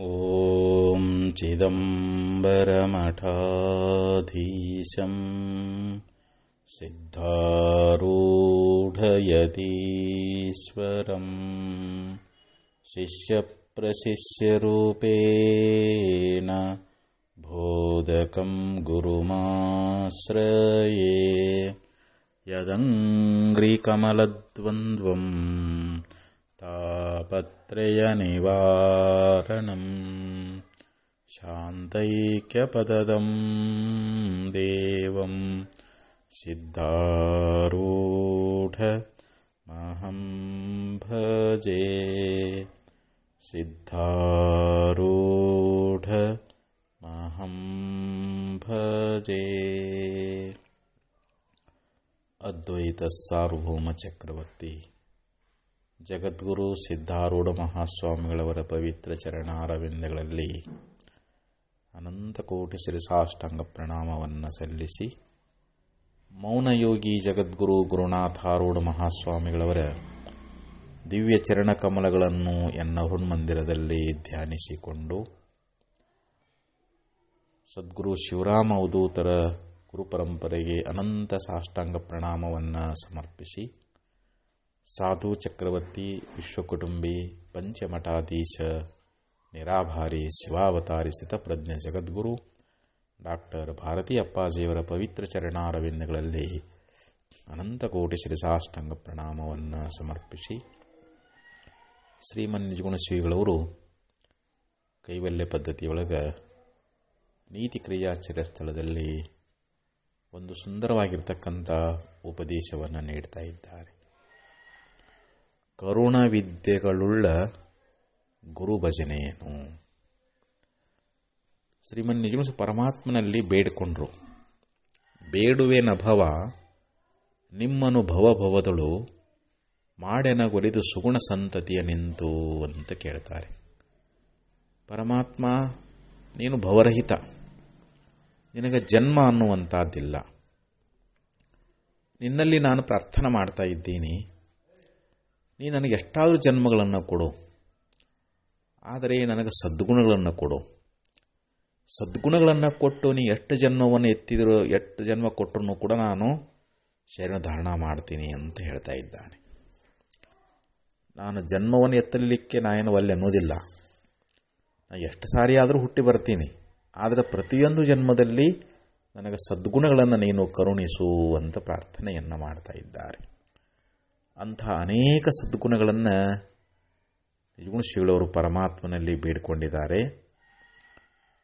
ॐ चिदम्बरमठाधीशम् सिद्धारूढयतीश्वरम् शिष्यप्रशिष्यरूपेण बोधकं गुरुमाश्रये यदङ्घ्रिकमलद्वन्द्वम् तापत्रयनिवारणम् शान्तैक्यपदम् देवम् सिद्धारूढमहम् भजे सिद्धारहं भजे। अद्वैतः सार्वभौमचक्रवर्ती ಜಗದ್ಗುರು ಸಿದ್ಧಾರೂಢ ಮಹಾಸ್ವಾಮಿಗಳವರ ಪವಿತ್ರ ಚರಣಾರವಿಂದಗಳಲ್ಲಿ ಅನಂತ ಕೋಟಿ ಶಿರಸಾಷ್ಟಾಂಗ ಪ್ರಣಾಮವನ್ನು ಸಲ್ಲಿಸಿ ಮೌನಯೋಗಿ ಜಗದ್ಗುರು ಗುರುನಾಥಾರೂಢ ಮಹಾಸ್ವಾಮಿಗಳವರ ದಿವ್ಯ ಚರಣ ಕಮಲಗಳನ್ನು ಎನ್ನ ಹುಣ್ಮಂದಿರದಲ್ಲಿ ಧ್ಯಾನಿಸಿಕೊಂಡು ಸದ್ಗುರು ಶಿವರಾಮ ಅವಧೂತರ ಗುರುಪರಂಪರೆಗೆ ಅನಂತ ಸಾಷ್ಟಾಂಗ ಪ್ರಣಾಮವನ್ನು ಸಮರ್ಪಿಸಿ ಸಾಧು ಚಕ್ರವರ್ತಿ ವಿಶ್ವಕುಟುಂಬಿ ಪಂಚಮಠಾಧೀಶ ನಿರಾಭಾರಿ ಶಿವಾವತಾರಿ ಸ್ಥಿತಪ್ರಜ್ಞ ಜಗದ್ಗುರು ಡಾಕ್ಟರ್ ಭಾರತಿ ಅಪ್ಪಾಜಿಯವರ ಪವಿತ್ರ ಚರಣಾರವಿಂದಗಳಲ್ಲಿ ಅನಂತ ಕೋಟಿ ಶಿರಸಾಷ್ಟಾಂಗ ಪ್ರಣಾಮವನ್ನು ಸಮರ್ಪಿಸಿ ಶ್ರೀಮನ್ ನಿಜಗುಣ ಶ್ರೀಗಳವರು ಕೈವಲ್ಯ ಪದ್ಧತಿಯೊಳಗೆ ನೀತಿ ಕ್ರಿಯಾಚರ್ಯ ಸ್ಥಳದಲ್ಲಿ ಒಂದು ಸುಂದರವಾಗಿರ್ತಕ್ಕಂಥ ಉಪದೇಶವನ್ನು ನೀಡ್ತಾ ಇದ್ದಾರೆ. ಕರುಣ ವಿದ್ಯೆಗಳುಳ್ಳ ಗುರು ಭಜನೆಯೇನು ಶ್ರೀಮನ್ ನಿಜಮಸ ಪರಮಾತ್ಮನಲ್ಲಿ ಬೇಡಿಕೊಂಡ್ರು. ಬೇಡುವೆನ ಭವ ನಿಮ್ಮನು ಮಾಡೆನ ಮಾಡೆನಗೊಲಿದು ಸುಗುಣ ಸಂತತಿಯ ನಿಂತು ಅಂತ ಕೇಳ್ತಾರೆ. ಪರಮಾತ್ಮ, ನೀನು ಭವರಹಿತ. ನಿನಗೆ ಜನ್ಮ ಅನ್ನುವಂಥದ್ದಿಲ್ಲ ನಿನ್ನಲ್ಲಿ ನಾನು ಪ್ರಾರ್ಥನೆ ಮಾಡ್ತಾ ಇದ್ದೀನಿ. ನೀ ನನಗೆ ಎಷ್ಟಾದರೂ ಜನ್ಮಗಳನ್ನು ಕೊಡು. ಆದರೆ ನನಗೆ ಸದ್ಗುಣಗಳನ್ನು ಕೊಡು. ಸದ್ಗುಣಗಳನ್ನು ಕೊಟ್ಟು ನೀ ಎಷ್ಟು ಜನ್ಮವನ್ನು ಎತ್ತಿದ್ರು, ಎಷ್ಟು ಜನ್ಮ ಕೊಟ್ಟರು ಕೂಡ ನಾನು ಶರೀರ ಧಾರಣ ಮಾಡ್ತೀನಿ ಅಂತ ಹೇಳ್ತಾ ಇದ್ದಾನೆ. ನಾನು ಜನ್ಮವನ್ನು ಎತ್ತಲಿಕ್ಕೆ ನಾನೇನು ಒಲ್ಲೆ ಅನ್ನೋದಿಲ್ಲ. ನಾನು ಎಷ್ಟು ಸಾರಿ ಆದರೂ ಹುಟ್ಟಿ ಬರ್ತೀನಿ. ಆದರೆ ಪ್ರತಿಯೊಂದು ಜನ್ಮದಲ್ಲಿ ನನಗೆ ಸದ್ಗುಣಗಳನ್ನು ನೀನು ಕರುಣಿಸು ಅಂತ ಪ್ರಾರ್ಥನೆಯನ್ನು ಮಾಡ್ತಾ ಇದ್ದಾರೆ. ಅಂಥ ಅನೇಕ ಸದ್ಗುಣಗಳನ್ನು ನಿಜಗುಣ ಶ್ರೀಗಳವರು ಪರಮಾತ್ಮನಲ್ಲಿ ಬೇಡಿಕೊಂಡಿದ್ದಾರೆ.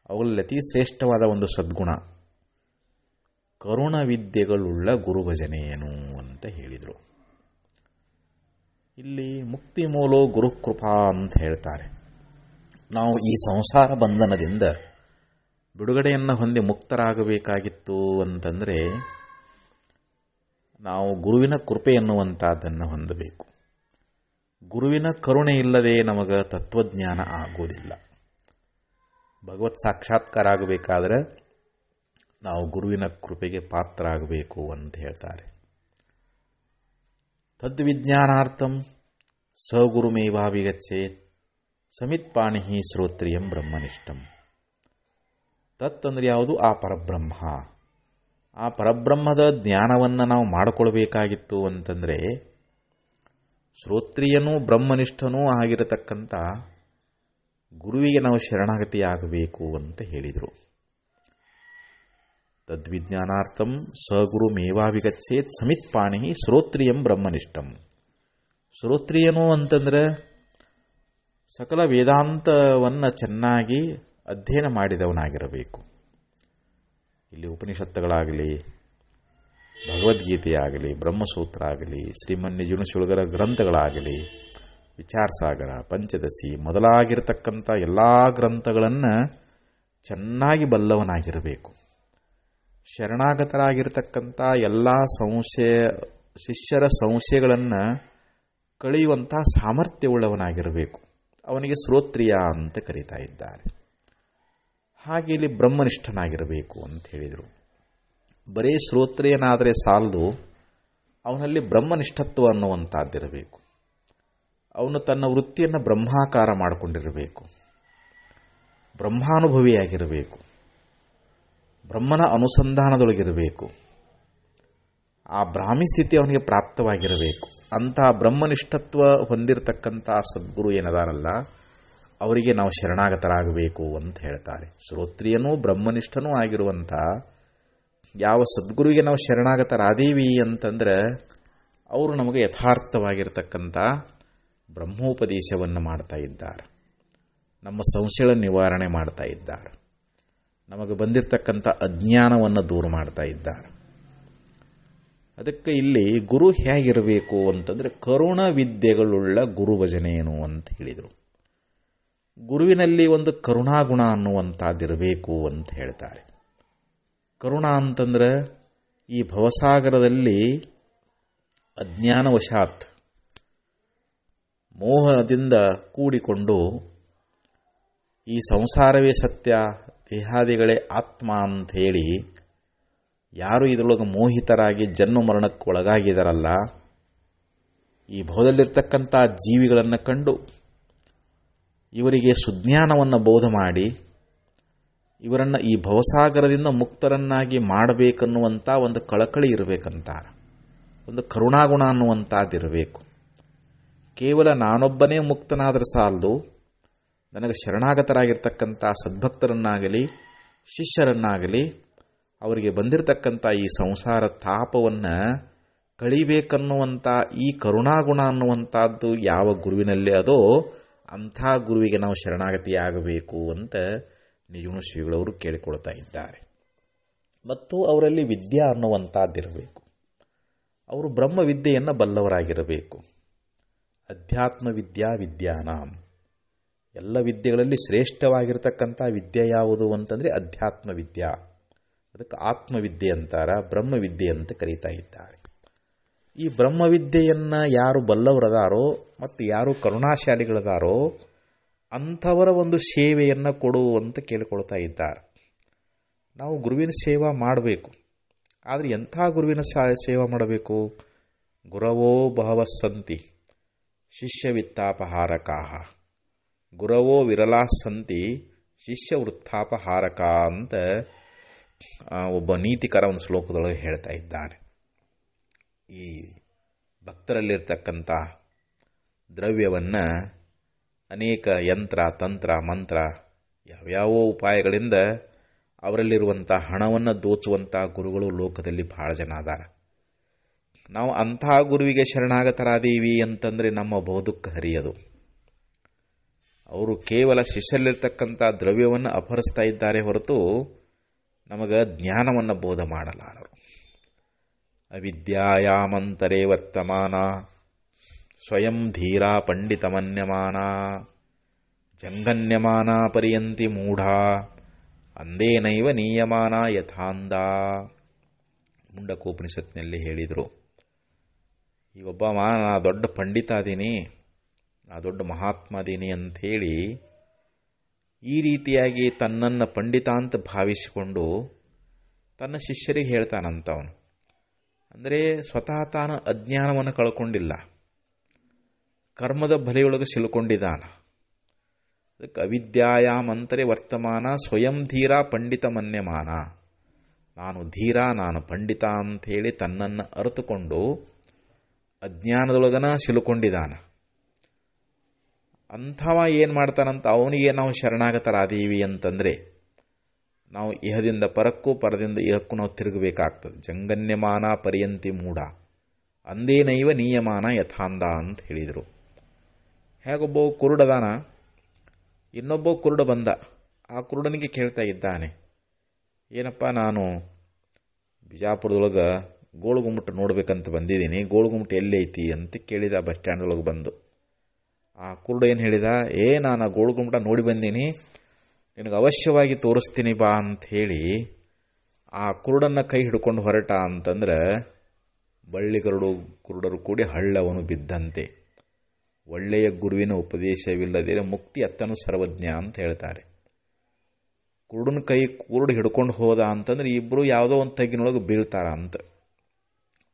ಅವುಗಳಲ್ಲಿ ಅತಿ ಶ್ರೇಷ್ಠವಾದ ಒಂದು ಸದ್ಗುಣ ಕರುಣ ವಿದ್ಯೆಗಳುಳ್ಳ ಗುರುಭಜನೆಯೇನು ಅಂತ ಹೇಳಿದರು. ಇಲ್ಲಿ ಮುಕ್ತಿ ಮೂಲೋ ಗುರುಕೃಪಾ ಅಂತ ಹೇಳ್ತಾರೆ. ನಾವು ಈ ಸಂಸಾರ ಬಂಧನದಿಂದ ಬಿಡುಗಡೆಯನ್ನು ಹೊಂದಿ ಮುಕ್ತರಾಗಬೇಕಾಗಿತ್ತು ಅಂತಂದರೆ ನಾವು ಗುರುವಿನ ಕೃಪೆ ಎನ್ನುವಂಥದ್ದನ್ನು ಹೊಂದಬೇಕು. ಗುರುವಿನ ಕರುಣೆ ಇಲ್ಲದೆ ನಮಗೆ ತತ್ವಜ್ಞಾನ ಆಗೋದಿಲ್ಲ. ಭಗವತ್ ಸಾಕ್ಷಾತ್ಕಾರ ಆಗಬೇಕಾದ್ರೆ ನಾವು ಗುರುವಿನ ಕೃಪೆಗೆ ಪಾತ್ರ ಆಗಬೇಕು ಅಂತ ಹೇಳ್ತಾರೆ. ತದ್ವಿಜ್ಞಾನಾರ್ಥಂ ಸಗುರುಮೇವಾವಿಗಚ್ಚೇತ್ ಸಮಿತ್ಪಾಣಿಹಿ ಶ್ರೋತ್ರಿಯಂ ಬ್ರಹ್ಮನಿಷ್ಠಂ. ತತ್ ಅಂದರೆ ಯಾವುದು? ಆ ಪರಬ್ರಹ್ಮ. ಆ ಪರಬ್ರಹ್ಮದ ಜ್ಞಾನವನ್ನು ನಾವು ಮಾಡಿಕೊಳ್ಬೇಕಾಗಿತ್ತು ಅಂತಂದರೆ ಶ್ರೋತ್ರಿಯನೂ ಬ್ರಹ್ಮನಿಷ್ಠನೂ ಆಗಿರತಕ್ಕಂಥ ಗುರುವಿಗೆ ನಾವು ಶರಣಾಗತಿಯಾಗಬೇಕು ಅಂತ ಹೇಳಿದರು. ತದ್ವಿಜ್ಞಾನಾರ್ಥಂ ಸಗುರು ಮೇವಾವಿಗಚ್ಚೇತ್ ಸಮಿತ್ಪಾಣಿ ಶ್ರೋತ್ರಿಯಂ ಬ್ರಹ್ಮನಿಷ್ಠಂ. ಶ್ರೋತ್ರಿಯನು ಅಂತಂದ್ರೆ ಸಕಲ ವೇದಾಂತವನ್ನು ಚೆನ್ನಾಗಿ ಅಧ್ಯಯನ ಮಾಡಿದವನಾಗಿರಬೇಕು. ಇಲ್ಲಿ ಉಪನಿಷತ್ತುಗಳಾಗಲಿ, ಭಗವದ್ಗೀತೆಯಾಗಲಿ ಬ್ರಹ್ಮಸೂತ್ರ ಆಗಲಿ ಶ್ರೀಮನ್ಯ ನಿಜುಣಶುಳಗರ ಗ್ರಂಥಗಳಾಗಲಿ, ವಿಚಾರಸಾಗರ, ಪಂಚದಶಿ ಮೊದಲಾಗಿರತಕ್ಕಂಥ ಎಲ್ಲ ಗ್ರಂಥಗಳನ್ನು ಚೆನ್ನಾಗಿ ಬಲ್ಲವನಾಗಿರಬೇಕು. ಶರಣಾಗತರಾಗಿರ್ತಕ್ಕಂಥ ಎಲ್ಲ ಸಂಶಯ, ಶಿಷ್ಯರ ಸಂಶಯಗಳನ್ನು ಕಳೆಯುವಂಥ ಸಾಮರ್ಥ್ಯವುಳ್ಳವನಾಗಿರಬೇಕು. ಅವನಿಗೆ ಶ್ರೋತ್ರಿಯ ಅಂತ ಕರೀತಾ ಇದ್ದಾರೆ. ಹಾಗೆ ಇಲ್ಲಿ ಬ್ರಹ್ಮನಿಷ್ಠನಾಗಿರಬೇಕು ಅಂತ ಹೇಳಿದರು. ಬರೀ ಶ್ರೋತ್ರಿಯನಾದರೆ ಸಾಲದು, ಅವನಲ್ಲಿ ಬ್ರಹ್ಮನಿಷ್ಠತ್ವ ಅನ್ನುವಂಥದ್ದಿರಬೇಕು ಅವನು ತನ್ನ ವೃತ್ತಿಯನ್ನು ಬ್ರಹ್ಮಾಕಾರ ಮಾಡಿಕೊಂಡಿರಬೇಕು. ಬ್ರಹ್ಮಾನುಭವಿಯಾಗಿರಬೇಕು. ಬ್ರಹ್ಮನ ಅನುಸಂಧಾನದೊಳಗಿರಬೇಕು. ಆ ಬ್ರಾಹ್ಮಿ ಸ್ಥಿತಿ ಅವನಿಗೆ ಪ್ರಾಪ್ತವಾಗಿರಬೇಕು. ಅಂತಹ ಬ್ರಹ್ಮನಿಷ್ಠತ್ವ ಹೊಂದಿರತಕ್ಕಂಥ ಸದ್ಗುರು ಏನದಾರಲ್ಲ ಅವರಿಗೆ ನಾವು ಶರಣಾಗತರಾಗಬೇಕು ಅಂತ ಹೇಳ್ತಾರೆ. ಶ್ರೋತ್ರಿಯನೂ ಬ್ರಹ್ಮನಿಷ್ಠನೂ ಆಗಿರುವಂಥ ಯಾವ ಸದ್ಗುರುವಿಗೆ ನಾವು ಶರಣಾಗತರಾದೀವಿ ಅಂತಂದ್ರೆ ಅವರು ನಮಗೆ ಯಥಾರ್ಥವಾಗಿರ್ತಕ್ಕಂಥ ಬ್ರಹ್ಮೋಪದೇಶವನ್ನು ಮಾಡ್ತಾ ಇದ್ದಾರೆ. ನಮ್ಮ ಸಂಶಯ ನಿವಾರಣೆ ಮಾಡ್ತಾ ಇದ್ದಾರೆ. ನಮಗೆ ಬಂದಿರತಕ್ಕಂಥ ಅಜ್ಞಾನವನ್ನು ದೂರ ಮಾಡ್ತಾ ಇದ್ದಾರೆ. ಅದಕ್ಕೆ ಇಲ್ಲಿ ಗುರು ಹೇಗಿರಬೇಕು ಅಂತಂದರೆ ಕರುಣ ವಿದ್ಯೆಗಳುಳ್ಳ ಗುರು ಭಜನೇನು ಅಂತ ಹೇಳಿದರು. ಗುರುವಿನಲ್ಲಿ ಒಂದು ಕರುಣಾಗುಣ ಅನ್ನುವಂಥದ್ದಿರಬೇಕು ಅಂತ ಹೇಳ್ತಾರೆ. ಕರುಣ ಅಂತಂದ್ರೆ ಈ ಭವಸಾಗರದಲ್ಲಿ ಅಜ್ಞಾನವಶಾತ್ ಮೋಹದಿಂದ ಕೂಡಿಕೊಂಡು ಈ ಸಂಸಾರವೇ ಸತ್ಯ, ದೇಹಾದಿಗಳೇ ಆತ್ಮ ಅಂತ ಹೇಳಿ ಯಾರು ಇದರೊಳಗೆ ಮೋಹಿತರಾಗಿ ಜನ್ಮ ಮರಣಕ್ಕೆ ಒಳಗಾಗಿದಾರಲ್ಲ, ಈ ಭವದಲ್ಲಿರ್ತಕ್ಕಂಥ ಜೀವಿಗಳನ್ನು ಕಂಡು ಇವರಿಗೆ ಸುಜ್ಞಾನವನ್ನು ಬೋಧ ಮಾಡಿ, ಇವರನ್ನು ಈ ಭವಸಾಗರದಿಂದ ಮುಕ್ತರನ್ನಾಗಿ ಮಾಡಬೇಕನ್ನುವಂಥ ಒಂದು ಕಳಕಳಿ ಇರಬೇಕಂತ ಒಂದು ಕರುಣಾಗುಣ ಅನ್ನುವಂಥದ್ದಿರಬೇಕು ಕೇವಲ ನಾನೊಬ್ಬನೇ ಮುಕ್ತನಾದರೆ ಸಾಲದು. ನನಗೆ ಶರಣಾಗತರಾಗಿರ್ತಕ್ಕಂಥ ಸದ್ಭಕ್ತರನ್ನಾಗಲಿ, ಶಿಷ್ಯರನ್ನಾಗಲಿ, ಅವರಿಗೆ ಬಂದಿರತಕ್ಕಂಥ ಈ ಸಂಸಾರ ತಾಪವನ್ನು ಕಳಿಬೇಕನ್ನುವಂಥ ಈ ಕರುಣಾಗುಣ ಅನ್ನುವಂಥದ್ದು ಯಾವ ಗುರುವಿನಲ್ಲಿ ಅದೋ ಅಂಥ ಗುರುವಿಗೆ ನಾವು ಶರಣಾಗತಿಯಾಗಬೇಕು ಅಂತ ನಿಜವೂ ಶ್ರೀಗಳವರು ಕೇಳಿಕೊಳ್ತಾ ಇದ್ದಾರೆ. ಮತ್ತು ಅವರಲ್ಲಿ ವಿದ್ಯೆ ಅನ್ನುವಂಥದ್ದಿರಬೇಕು. ಅವರು ಬ್ರಹ್ಮ ವಿದ್ಯೆಯನ್ನು ಬಲ್ಲವರಾಗಿರಬೇಕು. ಅಧ್ಯಾತ್ಮ ವಿದ್ಯಾ ವಿದ್ಯಾನಾಂ. ಎಲ್ಲ ವಿದ್ಯೆಗಳಲ್ಲಿ ಶ್ರೇಷ್ಠವಾಗಿರ್ತಕ್ಕಂಥ ವಿದ್ಯೆ ಯಾವುದು ಅಂತಂದರೆ ಅಧ್ಯಾತ್ಮ ವಿದ್ಯಾ ಅದಕ್ಕೆ ಆತ್ಮವಿದ್ಯೆ ಅಂತಾರ, ಬ್ರಹ್ಮವಿದ್ಯೆ ಅಂತ ಕರೀತಾ ಇದ್ದಾರೆ. ಈ ಬ್ರಹ್ಮವಿದ್ಯೆಯನ್ನು ಯಾರು ಬಲ್ಲವರದಾರೋ ಮತ್ತು ಯಾರು ಕರುಣಾಶಾಲಿಗಳದಾರೋ ಅಂಥವರ ಒಂದು ಸೇವೆಯನ್ನು ಕೊಡುವಂತ ಕೇಳಿಕೊಳ್ತಾ ಇದ್ದಾರೆ. ನಾವು ಗುರುವಿನ ಸೇವಾ ಮಾಡಬೇಕು. ಆದರೆ ಎಂಥ ಗುರುವಿನ ಸೇವಾ ಮಾಡಬೇಕು? ಗುರವೋ ಬಹವಸ್ಸಂತಿ ಶಿಷ್ಯವಿತ್ತಾಪಹಾರಕಾಹ ಗುರವೋ ವಿರಲಾ ಸಂತಿ ಶಿಷ್ಯ ವೃತ್ತಾಪಹಾರಕ ಅಂತ ಒಬ್ಬ ನೀತಿಕರ ಒಂದು ಶ್ಲೋಕದೊಳಗೆ ಹೇಳ್ತಾ ಇದ್ದಾನೆ ಈ ಭಕ್ತರಲ್ಲಿರ್ತಕ್ಕಂಥ ದ್ರವ್ಯವನ್ನು ಅನೇಕ ಯಂತ್ರ, ತಂತ್ರ, ಮಂತ್ರ ಯಾವ್ಯಾವ ಉಪಾಯಗಳಿಂದ ಅವರಲ್ಲಿರುವಂಥ ಹಣವನ್ನು ದೋಚುವಂಥ ಗುರುಗಳು ಲೋಕದಲ್ಲಿ ಭಾಳ ಜನ ಅದಾರ. ನಾವು ಅಂಥ ಗುರುವಿಗೆ ಶರಣಾಗತರಾದೀವಿ ಅಂತಂದರೆ ನಮ್ಮ ಬಹುದುಃಖ ಹರಿಯದು. ಅವರು ಕೇವಲ ಶಿಷ್ಯಲ್ಲಿರ್ತಕ್ಕಂಥ ದ್ರವ್ಯವನ್ನು ಅಪಹರಿಸ್ತಾ ಇದ್ದಾರೆ ಹೊರತು ನಮಗೆ ಜ್ಞಾನವನ್ನು ಬೋಧ ಮಾಡಲಾರರು. ಅವಿದ್ಯಾಯಾಮಂತರೇ ವರ್ತಮಾನ ಸ್ವಯಂ ಧೀರಾ ಪಂಡಿತಮನ್ಯಮಾನ ಜಂಗನ್ಯಮಾನ ಪರ್ಯಂತಿ ಮೂಢ ಅಂದೇನೈವ ನೀಯಮಾನ ಯಥಾಂದ ಮುಂಡಕೋಪನಿಷತ್ನಲ್ಲಿ ಹೇಳಿದರು, ಈ ಒಬ್ಬ ನಾ ದೊಡ್ಡ ಪಂಡಿತ ಅದೀನಿ, ನಾ ದೊಡ್ಡ ಮಹಾತ್ಮ ಅದೀನಿ ಅಂಥೇಳಿ, ಈ ರೀತಿಯಾಗಿ ತನ್ನನ್ನು ಪಂಡಿತ ಅಂತ ಭಾವಿಸಿಕೊಂಡು ತನ್ನ ಶಿಷ್ಯರಿಗೆ ಹೇಳ್ತಾನಂತವನು ಅಂದರೆ ಸ್ವತಃ ತಾನು ಅಜ್ಞಾನವನ್ನು ಕಳ್ಕೊಂಡಿಲ್ಲ. ಕರ್ಮದ ಬಲೆಯೊಳಗೆ ಸಿಲುಕೊಂಡಿದ್ದಾನೆ. ಅದಕ್ಕೆ ಅವಿದ್ಯಾಯಾಮಂತರೆ ವರ್ತಮಾನ, ಸ್ವಯಂ ಧೀರ ಪಂಡಿತ ಮನ್ಯಮಾನ. ನಾನು ಧೀರ, ನಾನು ಪಂಡಿತ ಅಂಥೇಳಿ ತನ್ನನ್ನು ಅರಿತುಕೊಂಡು ಅಜ್ಞಾನದೊಳಗನ ಸಿಲುಕೊಂಡಿದ್ದಾನ. ಅಂಥವ ಏನು ಮಾಡ್ತಾನಂತ ಅವನಿಗೆ ನಾವು ಶರಣಾಗತರಾದೀವಿ ಅಂತಂದರೆ ನಾವು ಇಹದಿಂದ ಪರಕ್ಕೂ ಪರದಿಂದ ಇಹಕ್ಕೂ ನಾವು ತಿರುಗಬೇಕಾಗ್ತದೆ. ಜಂಗನ್ಯಮಾನ ಪರ್ಯಂತಿ ಮೂಢ. ಅಂದೇನೈವ ನಿಯಮಾನ ಯಥಾಂದ ಅಂತ ಹೇಳಿದರು. ಹೇಗೊಬ್ಬ ಕುರುಡದಾನ, ಇನ್ನೊಬ್ಬ ಕುರುಡ ಬಂದ. ಆ ಕುರುಡನಿಗೆ ಕೇಳ್ತಾ ಇದ್ದಾನೆ, ಏನಪ್ಪ ನಾನು ಬಿಜಾಪುರದೊಳಗೆ ಗೋಳುಗುಮ್ಮಟ ನೋಡಬೇಕಂತ ಬಂದಿದ್ದೀನಿ, ಗೋಳುಗುಮ್ಮಟ ಎಲ್ಲೈತಿ ಅಂತ ಕೇಳಿದ ಬಸ್ ಸ್ಟ್ಯಾಂಡೊಳಗೆ ಬಂದು. ಆ ಕುರುಡ ಏನು ಹೇಳಿದ, ಏ, ನಾನು ಗೋಳುಗುಮ್ಮಟ ನೋಡಿ ಬಂದೀನಿ ನಿನಗೆ ಅವಶ್ಯವಾಗಿ ತೋರಿಸ್ತೀನಿ ಬಾ ಅಂತ ಹೇಳಿ ಆ ಕುರುಡನ್ನು ಕೈ ಹಿಡ್ಕೊಂಡು ಹೊರಟ ಅಂತಂದ್ರೆ ಬಳ್ಳಿಗರುಡು ಕುರುಡರು ಕೂಡಿ ಹಳ್ಳವನು ಬಿದ್ದಂತೆ. ಒಳ್ಳೆಯ ಗುರುವಿನ ಉಪದೇಶವಿಲ್ಲದೆ ಮುಕ್ತಿ ಅತ್ತನು ಸರ್ವಜ್ಞ ಅಂತ ಹೇಳ್ತಾರೆ. ಕುರುಡನ ಕೈ ಕುರುಡು ಹಿಡ್ಕೊಂಡು ಹೋದ ಅಂತಂದ್ರೆ ಇಬ್ಬರು ಯಾವುದೋ ಒಂದು ತಗ್ಗಿನೊಳಗೆ ಬೀಳ್ತಾರ ಅಂತ.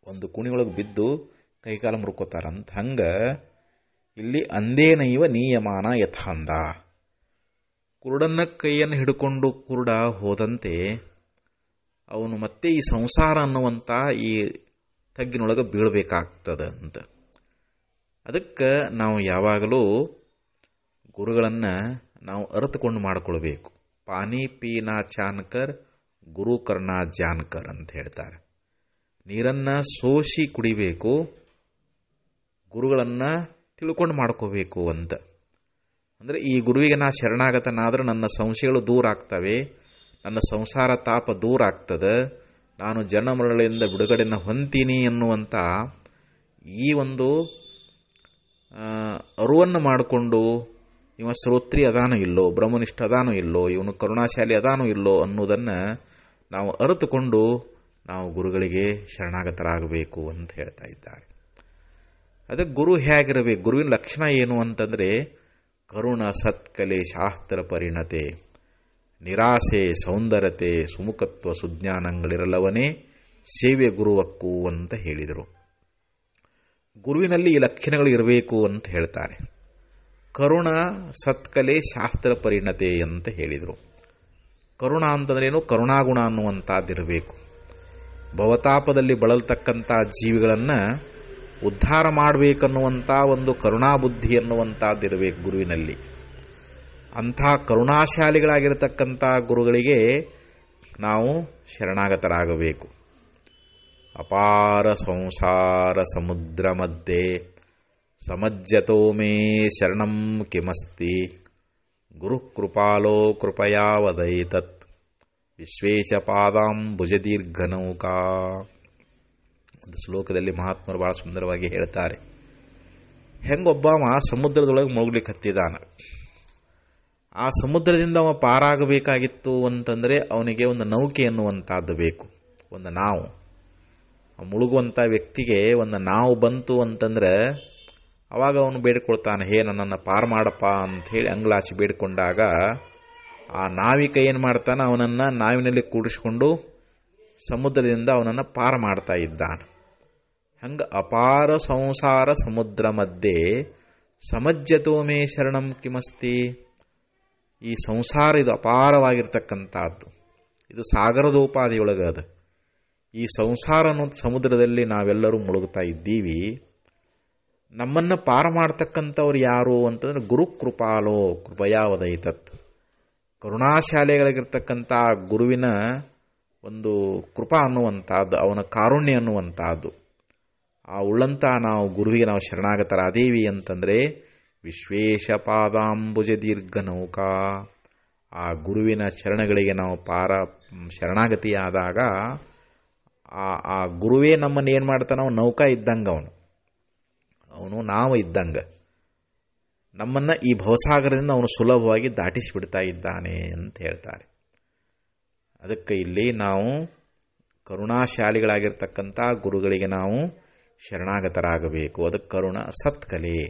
ಒಂದು ಕುಣಿಯೊಳಗೆ ಬಿದ್ದು ಕೈಕಾಲ ಮುರ್ಕೋತಾರಂತ ಹಂಗೆ ಇಲ್ಲಿ ಅಂದೇನೈವ ನಿಯಮಾನ ಯಥಾಂದ ಕುರುಡನ್ನ ಕೈಯನ್ನು ಹಿಡ್ಕೊಂಡು ಕುರುಡ ಹೋದಂತೆ ಅವನು ಮತ್ತೆ ಈ ಸಂಸಾರ ಅನ್ನುವಂಥ ಈ ತಗ್ಗಿನೊಳಗೆ ಬೀಳಬೇಕಾಗ್ತದೆ ಅಂತ. ಅದಕ್ಕೆ ನಾವು ಯಾವಾಗಲೂ ಗುರುಗಳನ್ನು ನಾವು ಅರ್ಥಕೊಂಡು ಮಾಡಿಕೊಳ್ಬೇಕು. ಪಾನಿ ಪೀನಾ ಚಾನ್ಕರ್, ಗುರು ಕರ್ಣ ಜಾನ್ಕರ್ ಅಂತ ಹೇಳ್ತಾರೆ. ನೀರನ್ನು ಸೋಸಿ ಕುಡಿಬೇಕು, ಗುರುಗಳನ್ನು ತಿಳ್ಕೊಂಡು ಮಾಡ್ಕೋಬೇಕು ಅಂತ. ಅಂದರೆ ಈ ಗುರುವಿಗೆ ನಾ ಶರಣಾಗತನಾದರೂ ನನ್ನ ಸಂಶಯಗಳು ದೂರ ಆಗ್ತವೆ, ನನ್ನ ಸಂಸಾರ ತಾಪ ದೂರ ಆಗ್ತದೆ, ನಾನು ಜನ ಮರಳಿಂದ ಬಿಡುಗಡೆನ ಹೊಂತೀನಿ ಎನ್ನುವಂಥ ಈ ಒಂದು ಅರುವನ್ನು ಮಾಡಿಕೊಂಡು ಇವ ಶ್ರೋತ್ರಿ ಅದಾನೋ ಇಲ್ಲೋ, ಬ್ರಹ್ಮನಿಷ್ಠ ಅದಾನೋ ಇಲ್ಲೋ, ಇವನು ಕರುಣಾಶಾಲಿ ಅದಾನೋ ಇಲ್ಲೋ ಅನ್ನೋದನ್ನು ನಾವು ಅರಿತುಕೊಂಡು ನಾವು ಗುರುಗಳಿಗೆ ಶರಣಾಗತರಾಗಬೇಕು ಅಂತ ಹೇಳ್ತಾ ಇದ್ದಾರೆ. ಅದಕ್ಕೆ ಗುರು ಹೇಗಿರಬೇಕು? ಗುರುವಿನ ಲಕ್ಷಣ ಏನು ಅಂತಂದರೆ ಕರುಣ ಸತ್ಕಲೆ ಶಾಸ್ತ್ರ ಪರಿಣತೆ, ನಿರಾಸೆ ಸೌಂದರ್ಯತೆ ಸುಮುಖತ್ವ ಸುಜ್ಞಾನಗಳಿರಲವನೇ ಸೇವೆ ಗುರುವಕ್ಕು ಅಂತ ಹೇಳಿದರು. ಗುರುವಿನಲ್ಲಿ ಈ ಲಕ್ಷಣಗಳು ಇರಬೇಕು ಅಂತ ಹೇಳ್ತಾರೆ. ಕರುಣ ಸತ್ಕಲೆ ಶಾಸ್ತ್ರ ಪರಿಣತೆ ಅಂತ ಹೇಳಿದರು. ಕರುಣ ಅಂತಂದ್ರೇನು? ಕರುಣಾಗುಣ ಅನ್ನುವಂಥದ್ದಿರಬೇಕು. ಭವತಾಪದಲ್ಲಿ ಬಳಲ್ತಕ್ಕಂಥ ಜೀವಿಗಳನ್ನು ಉದ್ಧಾರ ಮಾಡಬೇಕನ್ನುವಂಥ ಒಂದು ಕರುಣಾಬುದ್ಧಿ ಅನ್ನುವಂಥದ್ದಿರಬೇಕು ಗುರುವಿನಲ್ಲಿ. ಅಂಥ ಕರುಣಾಶಾಲಿಗಳಾಗಿರತಕ್ಕಂಥ ಗುರುಗಳಿಗೆ ನಾವು ಶರಣಾಗತರಾಗಬೇಕು. ಅಪಾರ ಸಂಸಾರ ಸಮುದ್ರ ಮಧ್ಯೆ ಸಮಜ್ಜತೋ ಮೇ ಶರಣಂ ಕಿಮಸ್ತಿ. ಗುರುಕೃಪಾಲೋ ಕೃಪಯಾವದೈತತ್. ಕೃಪಯಾ ವದೈತತ್ ವಿಶ್ವೇಶ ಪಾದಾಂಬುಜದೀರ್ಘನೌಕಾ ಒಂದು ಶ್ಲೋಕದಲ್ಲಿ ಮಹಾತ್ಮರು ಭಾಳ ಸುಂದರವಾಗಿ ಹೇಳ್ತಾರೆ. ಹೆಂಗೊಬ್ಬವ ಸಮುದ್ರದೊಳಗೆ ಮುಳುಗ್ಲಿಕ್ಕೆ ಹತ್ತಿದಾನ ಆ ಸಮುದ್ರದಿಂದ ಅವ ಪಾರಾಗಬೇಕಾಗಿತ್ತು ಅಂತಂದರೆ ಅವನಿಗೆ ಒಂದು ನೌಕೆ ಅನ್ನುವಂಥದ್ದು ಬೇಕು. ಒಂದು ನಾವು. ಮುಳುಗುವಂಥ ವ್ಯಕ್ತಿಗೆ ಒಂದು ನಾವು ಬಂತು ಅಂತಂದ್ರೆ ಅವಾಗ ಅವನು ಬೇಡಿಕೊಳ್ತಾನೆ, ಹೇ, ನನ್ನನ್ನು ಪಾರು ಮಾಡಪ್ಪ ಅಂಥೇಳಿ ಅಂಗ್ಲಾಚಿ ಬೇಡಿಕೊಂಡಾಗ ಆ ನಾವಿಕ ಏನು ಮಾಡ್ತಾನೆ, ಅವನನ್ನು ನಾವಿನಲ್ಲಿ ಕೂಡಿಸ್ಕೊಂಡು ಸಮುದ್ರದಿಂದ ಅವನನ್ನು ಪಾರು ಮಾಡ್ತಾ ಇದ್ದಾನೆ. ಹಂಗೆ ಅಪಾರ ಸಂಸಾರ ಸಮುದ್ರ ಮಧ್ಯೆ ಸಮಜ್ಜತೋ ಮೇ ಶರಣಂ ಕಿಮಸ್ತಿ. ಈ ಸಂಸಾರ ಇದು ಅಪಾರವಾಗಿರ್ತಕ್ಕಂಥದ್ದು. ಇದು ಸಾಗರದೋಪಾದಿಯೊಳಗೆ ಅದು. ಈ ಸಂಸಾರ ಅನ್ನೋ ಸಮುದ್ರದಲ್ಲಿ ನಾವೆಲ್ಲರೂ ಮುಳುಗ್ತಾ ಇದ್ದೀವಿ. ನಮ್ಮನ್ನು ಪಾರ ಮಾಡ್ತಕ್ಕಂಥವ್ರು ಯಾರು ಅಂತಂದ್ರೆ ಗುರು ಕೃಪಾಲೋ ಕೃಪಯಾವದೈತತ್ ಕರುಣಾಶಾಲೆಗಳಿಗಿರ್ತಕ್ಕಂಥ ಗುರುವಿನ ಒಂದು ಕೃಪಾ ಅನ್ನುವಂಥದ್ದು, ಅವನ ಕಾರುಣ್ಯ ಅನ್ನುವಂಥದ್ದು. ಆ ಉಳ್ಳಂತ ನಾವು ಗುರುವಿಗೆ ನಾವು ಶರಣಾಗತರಾದೇವಿ ಅಂತಂದರೆ, ವಿಶ್ವೇಶ ಪಾದಾಂಬುಜ ದೀರ್ಘ ನೌಕಾ. ಆ ಗುರುವಿನ ಚರಣಗಳಿಗೆ ನಾವು ಪಾರ, ಶರಣಾಗತಿಯಾದಾಗ, ಆ ಆ ಗುರುವೇ ನಮ್ಮನ್ನು ಏನು ಮಾಡ್ತಾನೆ ಅವನು ನೌಕಾ ಇದ್ದಂಗೆ ಅವನು. ಅವನು ನಾವು ಇದ್ದಂಗೆ. ನಮ್ಮನ್ನು ಈ ಭವಸಾಗರದಿಂದ ಅವನು ಸುಲಭವಾಗಿ ದಾಟಿಸಿಬಿಡ್ತಾ ಇದ್ದಾನೆ ಅಂತ ಹೇಳ್ತಾರೆ. ಅದಕ್ಕೆ ಇಲ್ಲಿ ನಾವು ಕರುಣಾಶಾಲಿಗಳಾಗಿರ್ತಕ್ಕಂಥ ಗುರುಗಳಿಗೆ ನಾವು ಶರಣಾಗತರಾಗಬೇಕು. ಅದಕ್ಕೆ ಕರುಣ, ಸತ್ಕಲೆ.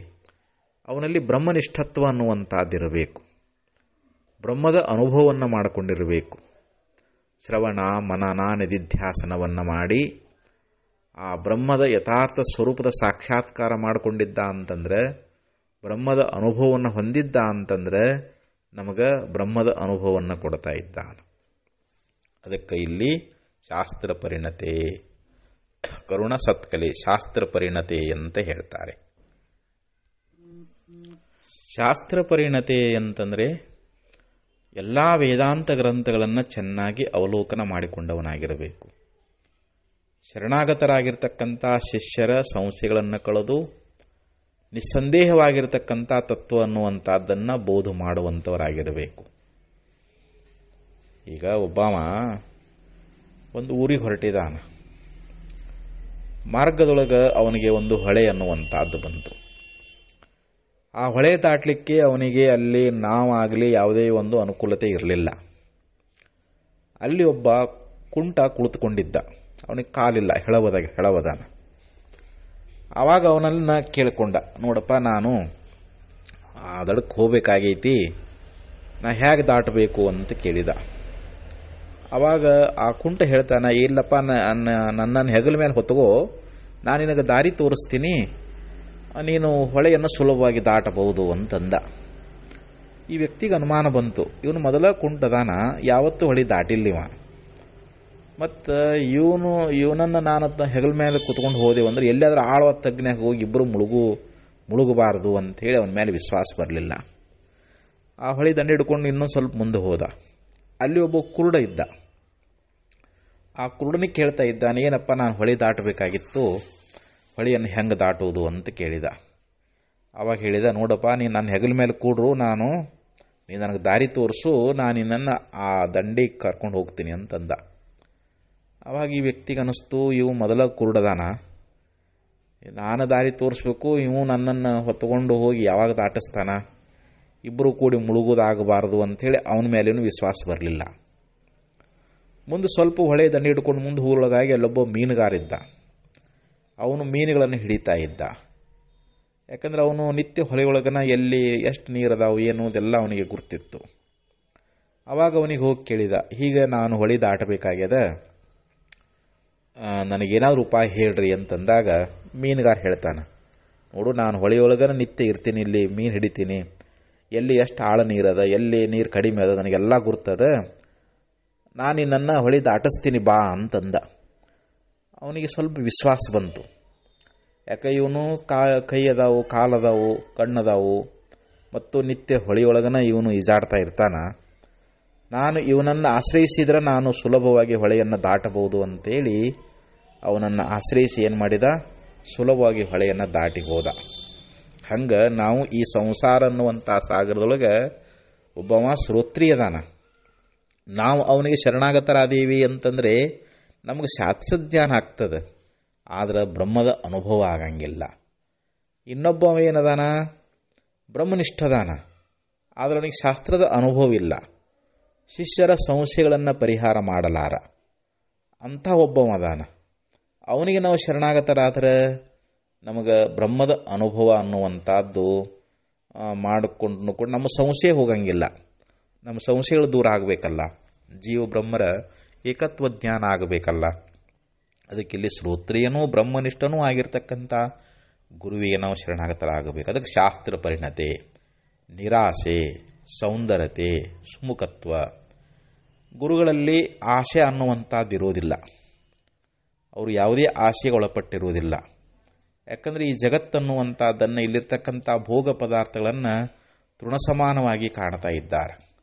ಅವನಲ್ಲಿ ಬ್ರಹ್ಮನಿಷ್ಠತ್ವ ಅನ್ನುವಂಥದ್ದಿರಬೇಕು ಬ್ರಹ್ಮದ ಅನುಭವವನ್ನು ಮಾಡಿಕೊಂಡಿರಬೇಕು. ಶ್ರವಣ, ಮನನ, ನಿಧಿಧ್ಯಾಸನವನ್ನು ಮಾಡಿ ಆ ಬ್ರಹ್ಮದ ಯಥಾರ್ಥ ಸ್ವರೂಪದ ಸಾಕ್ಷಾತ್ಕಾರ ಮಾಡಿಕೊಂಡಿದ್ದ ಅಂತಂದ್ರೆ, ಬ್ರಹ್ಮದ ಅನುಭವವನ್ನು ಹೊಂದಿದ್ದ ಅಂತಂದ್ರೆ ನಮಗೆ ಬ್ರಹ್ಮದ ಅನುಭವವನ್ನು ಕೊಡ್ತಾ ಇದ್ದಾನೆ. ಅದಕ್ಕೆ ಇಲ್ಲಿ ಶಾಸ್ತ್ರ ಪರಿಣತೆ. ಕರುಣ ಸತ್ಕಲೆ ಶಾಸ್ತ್ರ ಪರಿಣತೆ ಅಂತ ಹೇಳ್ತಾರೆ. ಶಾಸ್ತ್ರ ಪರಿಣತೆ ಅಂತಂದರೆ ಎಲ್ಲ ವೇದಾಂತ ಗ್ರಂಥಗಳನ್ನು ಚೆನ್ನಾಗಿ ಅವಲೋಕನ ಮಾಡಿಕೊಂಡವನಾಗಿರಬೇಕು. ಶರಣಾಗತರಾಗಿರ್ತಕ್ಕಂಥ ಶಿಷ್ಯರ ಸಂಸ್ಥೆಗಳನ್ನು ಕಳೆದು ನಿಸ್ಸಂದೇಹವಾಗಿರತಕ್ಕಂಥ ತತ್ವ ಅನ್ನುವಂಥದ್ದನ್ನು ಬೋಧ ಮಾಡುವಂಥವರಾಗಿರಬೇಕು. ಈಗ ಒಬ್ಬಾಮ ಒಂದು ಊರಿಗೆ ಹೊರಟಿದಾನ. ಮಾರ್ಗದೊಳಗೆ ಅವನಿಗೆ ಒಂದು ಹೊಳೆ ಅನ್ನುವಂಥದ್ದು ಬಂತು. ಆ ಹೊಳೆ ದಾಟಲಿಕ್ಕೆ ಅವನಿಗೆ ಅಲ್ಲಿ ನಾವಾಗಲಿ ಯಾವುದೇ ಒಂದು ಅನುಕೂಲತೆ ಇರಲಿಲ್ಲ. ಅಲ್ಲಿ ಒಬ್ಬ ಕುಂಟ ಕುಳಿತುಕೊಂಡಿದ್ದ. ಅವನಿಗೆ ಕಾಲಿಲ್ಲ ಹೆಳವದಾಗ ಹೆಳವದಾನ. ಆವಾಗ ಅವನನ್ನ ಕೇಳಿಕೊಂಡ, ನೋಡಪ್ಪ ನಾನು ಆ ದಡಕ್ಕೆ ಹೋಗಬೇಕಾಗೈತಿ, ನಾ ಹೇಗೆ ದಾಟಬೇಕು ಅಂತ ಕೇಳಿದ. ಅವಾಗ ಆ ಕುಂಟ ಹೇಳ್ತಾನ ಇಲ್ಲಪ್ಪ ನನ್ನನ್ನು ಹೆಗಲ ಮೇಲೆ ಹೊತ್ತಗೋ ನಾನು ನಿನಗೆ ದಾರಿ ತೋರಿಸ್ತೀನಿ. ನೀನು ಹೊಳೆಯನ್ನು ಸುಲಭವಾಗಿ ದಾಟಬಹುದು ಅಂತಂದ. ಈ ವ್ಯಕ್ತಿಗೆ ಅನುಮಾನ ಬಂತು. ಇವನು ಮೊದಲ ಕುಂಟದಾನ, ಯಾವತ್ತೂ ಹೊಳಿ ದಾಟಿಲ್ಲಿವ. ಮತ್ತು ಇವನು, ಇವನನ್ನು ನಾನು ಹೆಗಲ ಮೇಲೆ ಕುತ್ಕೊಂಡು ಹೋದೆವು ಅಂದ್ರೆ ಎಲ್ಲಿಯಾದ್ರೂ ಆಳುವ ತಗ್ನ್ಯಾಗ ಹೋಗಿ ಇಬ್ಬರು ಮುಳುಗು, ಮುಳುಗಬಾರ್ದು ಅಂತೇಳಿ ಅವನ ಮೇಲೆ ವಿಶ್ವಾಸ ಬರಲಿಲ್ಲ. ಆ ಹೊಳಿ ದಂಡೆ ಹಿಡ್ಕೊಂಡು ಇನ್ನೊಂದು ಸ್ವಲ್ಪ ಮುಂದೆ ಹೋದ. ಅಲ್ಲಿ ಒಬ್ಬ ಕುರುಡ ಇದ್ದ. ಆ ಕುರುಡನಿಗೆ ಕೇಳ್ತಾ ಇದ್ದಾನೆ, ಏನಪ್ಪ ನಾನು ಹೊಳಿ ದಾಟಬೇಕಾಗಿತ್ತು? ಹೊಳಿಯನ್ನು ಹೆಂಗೆ ದಾಟುವುದು ಅಂತ ಕೇಳಿದ. ಅವಾಗ ಹೇಳಿದ, ನೋಡಪ್ಪ, ನೀನು ನನ್ನ ಹೆಗಲ ಮೇಲೆ ಕೂಡ್ರು, ನಾನು ನೀ ನನಗೆ ದಾರಿ ತೋರಿಸು, ನಾನು ನಿನ್ನನ್ನು ಆ ದಂಡಿಗೆ ಕರ್ಕೊಂಡು ಹೋಗ್ತೀನಿ ಅಂತಂದ. ಅವಾಗ ಈ ವ್ಯಕ್ತಿಗೆ ಅನ್ನಿಸ್ತು, ಇವು ಮೊದಲ ಕುರುಡದಾನ. ನಾನು ದಾರಿ ತೋರಿಸ್ಬೇಕು, ಇವು ನನ್ನನ್ನು ಹೊತ್ಕೊಂಡು ಹೋಗಿ ಯಾವಾಗ ದಾಟಿಸ್ತಾನ? ಇಬ್ಬರು ಕೂಡಿ ಮುಳುಗೋದಾಗಬಾರ್ದು ಅಂಥೇಳಿ ಅವನ ಮೇಲೇನು ವಿಶ್ವಾಸ ಬರಲಿಲ್ಲ. ಮುಂದೆ ಸ್ವಲ್ಪ ಹೊಳೆ ದಂಡೆ ಹಿಡ್ಕೊಂಡು ಮುಂದೆ ಊರೊಳಗಾಗಿ ಅಲ್ಲೊಬ್ಬ ಮೀನುಗಾರಿದ್ದ. ಅವನು ಮೀನುಗಳನ್ನು ಹಿಡಿತಾ ಇದ್ದ. ಯಾಕಂದ್ರೆ ಅವನು ನಿತ್ಯ ಹೊಳೆಯೊಳಗನ ಎಲ್ಲಿ ಎಷ್ಟು ನೀರು ಅದಾವು ಏನು ಅದೆಲ್ಲ ಅವನಿಗೆ ಗುರ್ತಿತ್ತು. ಅವಾಗ ಅವನಿಗೆ ಹೋಗಿ ಕೇಳಿದ, ಹೀಗೆ ನಾನು ಹೊಳೆ ದಾಟಬೇಕಾಗ್ಯದ? ನನಗೇನಾದ್ರೂ ಉಪಾಯ ಹೇಳ್ರಿ ಅಂತಂದಾಗ ಮೀನುಗಾರ ಹೇಳ್ತಾನೆ, ನೋಡು, ನಾನು ಹೊಳೆಯೊಳಗನ ನಿತ್ಯ ಇರ್ತೀನಿ ಇಲ್ಲಿ, ಮೀನು ಹಿಡಿತೀನಿ. ಎಲ್ಲಿ ಎಷ್ಟು ಆಳ ನೀರದ ಎಲ್ಲಿ ನೀರು ಕಡಿಮೆ ಅದ, ನನಗೆಲ್ಲ ಗುರ್ತದ. ನಾನು ನಿನ್ನನ್ನು ಹೊಳಿ ದಾಟಿಸ್ತೀನಿ ಬಾ ಅಂತಂದ. ಅವನಿಗೆ ಸ್ವಲ್ಪ ವಿಶ್ವಾಸ ಬಂತು. ಯಾಕೆ ಇವನು ಕಾ, ಕೈ ಅದಾವು, ಕಾಲು ಕಣ್ಣದಾವು ಮತ್ತು ನಿತ್ಯ ಹೊಳೆಯೊಳಗನ ಇವನು ಈಜಾಡ್ತಾ ಇರ್ತಾನ. ನಾನು ಇವನನ್ನು ಆಶ್ರಯಿಸಿದ್ರೆ ನಾನು ಸುಲಭವಾಗಿ ಹೊಳೆಯನ್ನು ದಾಟಬಹುದು ಅಂತೇಳಿ ಅವನನ್ನು ಆಶ್ರಯಿಸಿ ಏನು ಮಾಡಿದ? ಸುಲಭವಾಗಿ ಹೊಳೆಯನ್ನು ದಾಟಿ ಹೋದ. ಹಂಗೆ ನಾವು ಈ ಸಂಸಾರ ಅನ್ನುವಂಥ ಸಾಗರದೊಳಗೆ ಒಬ್ಬವ ಶ್ರೋತ್ರಿ ಅದಾನ ನಾವು ಅವನಿಗೆ ಶರಣಾಗತರಾದೀವಿ ಅಂತಂದರೆ ನಮಗೆ ಶಾಸ್ತ್ರಜ್ಞಾನ ಆಗ್ತದೆ. ಆದರೆ ಬ್ರಹ್ಮದ ಅನುಭವ ಆಗಂಗಿಲ್ಲ. ಇನ್ನೊಬ್ಬ ಏನದಾನ? ಬ್ರಹ್ಮನಿಷ್ಠದಾನ. ಆದರೆ ಅವನಿಗೆ ಶಾಸ್ತ್ರದ ಅನುಭವ ಇಲ್ಲ ಶಿಷ್ಯರ ಸಂಶಯಗಳನ್ನು ಪರಿಹಾರ ಮಾಡಲಾರ. ಅಂಥ ಒಬ್ಬವ ಅದಾನ. ಅವನಿಗೆ ನಾವು ಶರಣಾಗತರಾದ್ರೆ ನಮಗೆ ಬ್ರಹ್ಮದ ಅನುಭವ ಅನ್ನುವಂಥದ್ದು ಮಾಡಿಕೊಂಡು ಕೂಡ ನಮ್ಮ ಸಂಶಯ ಹೋಗಂಗಿಲ್ಲ. ನಮ್ಮ ಸಂಶಯಗಳು ದೂರ ಆಗಬೇಕಲ್ಲ. ಜೀವ ಬ್ರಹ್ಮರ ಏಕತ್ವ ಜ್ಞಾನ ಆಗಬೇಕಲ್ಲ. ಅದಕ್ಕೆ ಇಲ್ಲಿ ಶ್ರೋತ್ರಿಯನೂ ಬ್ರಹ್ಮನಿಷ್ಠನೂ ಆಗಿರ್ತಕ್ಕಂಥ ಗುರುವಿಗೆ ನಾವು ಶರಣಾಗತರಾಗಬೇಕು. ಅದಕ್ಕೆ ಶಾಸ್ತ್ರ ಪರಿಣತೆ, ನಿರಾಸೆ, ಸೌಂದರ್ಯತೆ, ಸುಮುಖತ್ವ. ಗುರುಗಳಲ್ಲಿ ಆಶೆ ಅನ್ನುವಂಥದ್ದು ಇರೋದಿಲ್ಲ ಅವರು ಯಾವುದೇ ಆಶೆಗೆ ಒಳಪಟ್ಟಿರುವುದಿಲ್ಲ. ಯಾಕಂದರೆ ಈ ಜಗತ್ತನ್ನುವಂಥದ್ದನ್ನು ಇಲ್ಲಿರ್ತಕ್ಕಂಥ ಭೋಗ ಪದಾರ್ಥಗಳನ್ನು ತೃಣಸಮಾನವಾಗಿ ಕಾಣ್ತಾ ಇದ್ದಾರೆ.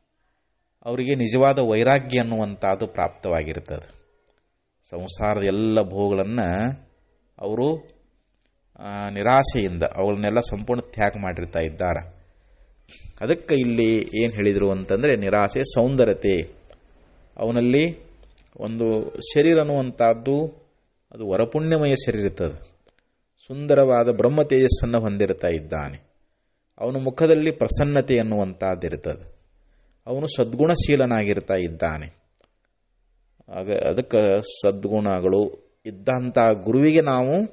ಅವರಿಗೆ ನಿಜವಾದ ವೈರಾಗ್ಯ ಅನ್ನುವಂಥದ್ದು ಪ್ರಾಪ್ತವಾಗಿರ್ತದೆ. ಸಂಸಾರದ ಎಲ್ಲ ಭೋಗಗಳನ್ನು ಅವರು ನಿರಾಸೆಯಿಂದ ಅವುಗಳನ್ನೆಲ್ಲ ಸಂಪೂರ್ಣ ತ್ಯಾಗ ಮಾಡಿರ್ತಾ ಇದ್ದಾರೆ. ಅದಕ್ಕೆ ಇಲ್ಲಿ ಏನು ಹೇಳಿದರು ಅಂತಂದರೆ ನಿರಾಸೆ ಸೌಂದರ್ಯತೆ, ಅವನಲ್ಲಿ ಒಂದು ಶರೀರ ಅನ್ನುವಂಥದ್ದು ಅದು ವರಪುಣ್ಯಮಯ ಶರೀರ ಇರ್ತದೆ. ಸುಂದರವಾದ ಬ್ರಹ್ಮ ತೇಜಸ್ಸನ್ನು ಹೊಂದಿರ್ತಾ ಇದ್ದಾನೆ. ಅವನ ಮುಖದಲ್ಲಿ ಪ್ರಸನ್ನತೆ ಅನ್ನುವಂಥದ್ದಿರ್ತದೆ ಅವನು ಸದ್ಗುಣಶೀಲನಾಗಿರ್ತಾ ಇದ್ದಾನೆ. ಆಗ ಅದಕ್ಕೆ ಸದ್ಗುಣಗಳು ಇದ್ದಂಥ ಗುರುವಿಗೆ ನಾವು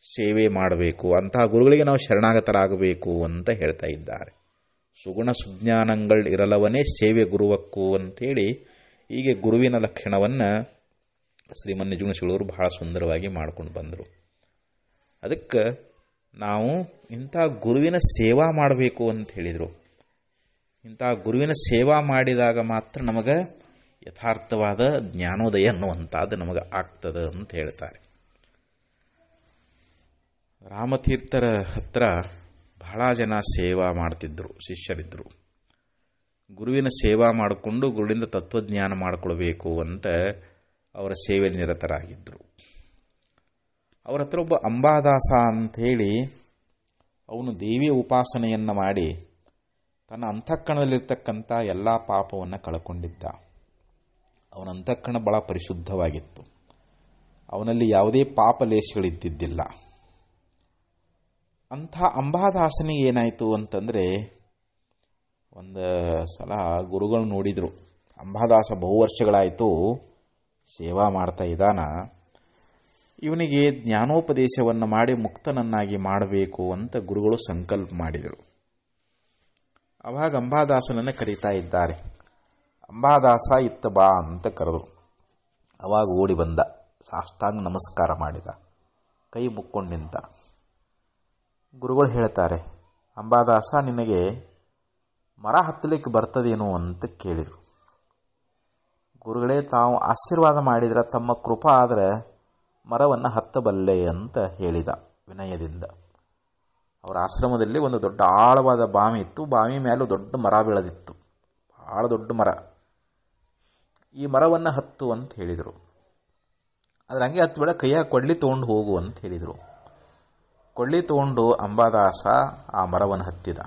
ಸೇವೆ ಮಾಡಬೇಕು ಅಂತಹ ಗುರುಗಳಿಗೆ ನಾವು ಶರಣಾಗತರಾಗಬೇಕು ಅಂತ ಹೇಳ್ತಾ ಇದ್ದಾರೆ. ಸುಗುಣ ಸುಜ್ಞಾನಗಳು ಇರಲವನೇ ಸೇವೆ ಗುರುವಕ್ಕು ಅಂತೇಳಿ ಹೀಗೆ ಗುರುವಿನ ಲಕ್ಷಣವನ್ನು ಶ್ರೀಮನ್ ನಿಜಗುಣಶಿಗಳವರು ಬಹಳ ಸುಂದರವಾಗಿ ಮಾಡ್ಕೊಂಡು ಬಂದರು. ಅದಕ್ಕೆ ನಾವು ಇಂಥ ಗುರುವಿನ ಸೇವಾ ಮಾಡಬೇಕು ಅಂತ ಹೇಳಿದರು. ಇಂಥ ಗುರುವಿನ ಸೇವಾ ಮಾಡಿದಾಗ ಮಾತ್ರ ನಮಗೆ ಯಥಾರ್ಥವಾದ ಜ್ಞಾನೋದಯ ಅನ್ನುವಂಥದ್ದು ನಮಗೆ ಆಗ್ತದೆ ಅಂತ ಹೇಳ್ತಾರೆ. ರಾಮತೀರ್ಥರ ಹತ್ರ ಬಹಳ ಜನ ಸೇವಾ ಮಾಡ್ತಿದ್ದರು ಶಿಷ್ಯರಿದ್ದರು ಗುರುವಿನ ಸೇವಾ ಮಾಡಿಕೊಂಡು ಗುರುವಿಂದ ತತ್ವಜ್ಞಾನ ಮಾಡಿಕೊಳ್ಬೇಕು ಅಂತ ಅವರ ಸೇವೆ ನಿರತರಾಗಿದ್ದರು ಅವರ ಹತ್ರ ಒಬ್ಬ ಅಂಬಾದಾಸ ಅಂಥೇಳಿ ಅವನು ದೇವಿಯ ಉಪಾಸನೆಯನ್ನು ಮಾಡಿ ತನ್ನ ಅಂತಃಕರಣದಲ್ಲಿರ್ತಕ್ಕಂಥ ಎಲ್ಲ ಪಾಪವನ್ನು ಕಳ್ಕೊಂಡಿದ್ದ. ಅವನ ಅಂತಃಕರಣ ಬಹಳ ಪರಿಶುದ್ಧವಾಗಿತ್ತು. ಅವನಲ್ಲಿ ಯಾವುದೇ ಪಾಪ ಲೇಷಗಳಿದ್ದಿದ್ದಿಲ್ಲ ಅಂಥ ಅಂಬಾದಾಸನಿಗೆ ಏನಾಯಿತು ಅಂತಂದರೆ, ಒಂದು ಸಲ ಗುರುಗಳು ನೋಡಿದರು, ಅಂಬಾದಾಸ ಬಹು ವರ್ಷಗಳಾಯಿತು ಸೇವಾ ಮಾಡ್ತಾ ಇದ್ದಾನ. ಇವನಿಗೆ ಜ್ಞಾನೋಪದೇಶವನ್ನು ಮಾಡಿ ಮುಕ್ತನನ್ನಾಗಿ ಮಾಡಬೇಕು ಅಂತ ಗುರುಗಳು ಸಂಕಲ್ಪ ಮಾಡಿದರು. ಅವಾಗ ಅಂಬಾದಾಸನನ್ನು ಕರೀತಾ ಇದ್ದಾರೆ. ಅಂಬಾದಾಸ ಇತ್ತ ಬಾ ಅಂತ ಕರೆದರು ಅವಾಗ ಓಡಿ ಬಂದ. ಸಾಷ್ಟಾಂಗ ನಮಸ್ಕಾರ ಮಾಡಿದ. ಕೈ ಮುಕ್ಕೊಂಡು ನಿಂತ. ಗುರುಗಳು ಹೇಳ್ತಾರೆ, ಅಂಬಾದಾಸ ನಿನಗೆ ಮರ ಹತ್ತಲಿಕ್ಕೆ ಬರ್ತದೇನೋ ಅಂತ ಕೇಳಿದರು. ಗುರುಗಳೇ, ತಾವು ಆಶೀರ್ವಾದ ಮಾಡಿದರೆ, ತಮ್ಮ ಕೃಪಾ ಆದರೆ ಮರವನ್ನು ಹತ್ತಬಲ್ಲೆ ಅಂತ ಹೇಳಿದ ವಿನಯದಿಂದ. ಅವರ ಆಶ್ರಮದಲ್ಲಿ ಒಂದು ದೊಡ್ಡ ಆಳವಾದ ಬಾವಿ ಇತ್ತು. ಬಾವಿ ಮೇಲೂ ದೊಡ್ಡ ಮರ ಬೆಳೆದಿತ್ತು. ಭಾಳ ದೊಡ್ಡ ಮರ. ಈ ಮರವನ್ನು ಹತ್ತು ಅಂತ ಹೇಳಿದರು. ಅದ್ರ ಹಂಗೆ ಹತ್ತು ಬೇಡ ಕೈಯಾಗ ಕೊಡ್ಲಿ ತೊಗೊಂಡು ಹೋಗು ಅಂತ ಹೇಳಿದರು. ಕೊಳ್ಳಿ ತೊಗೊಂಡು ಅಂಬಾದಾಸ ಆ ಮರವನ್ನು ಹತ್ತಿದ.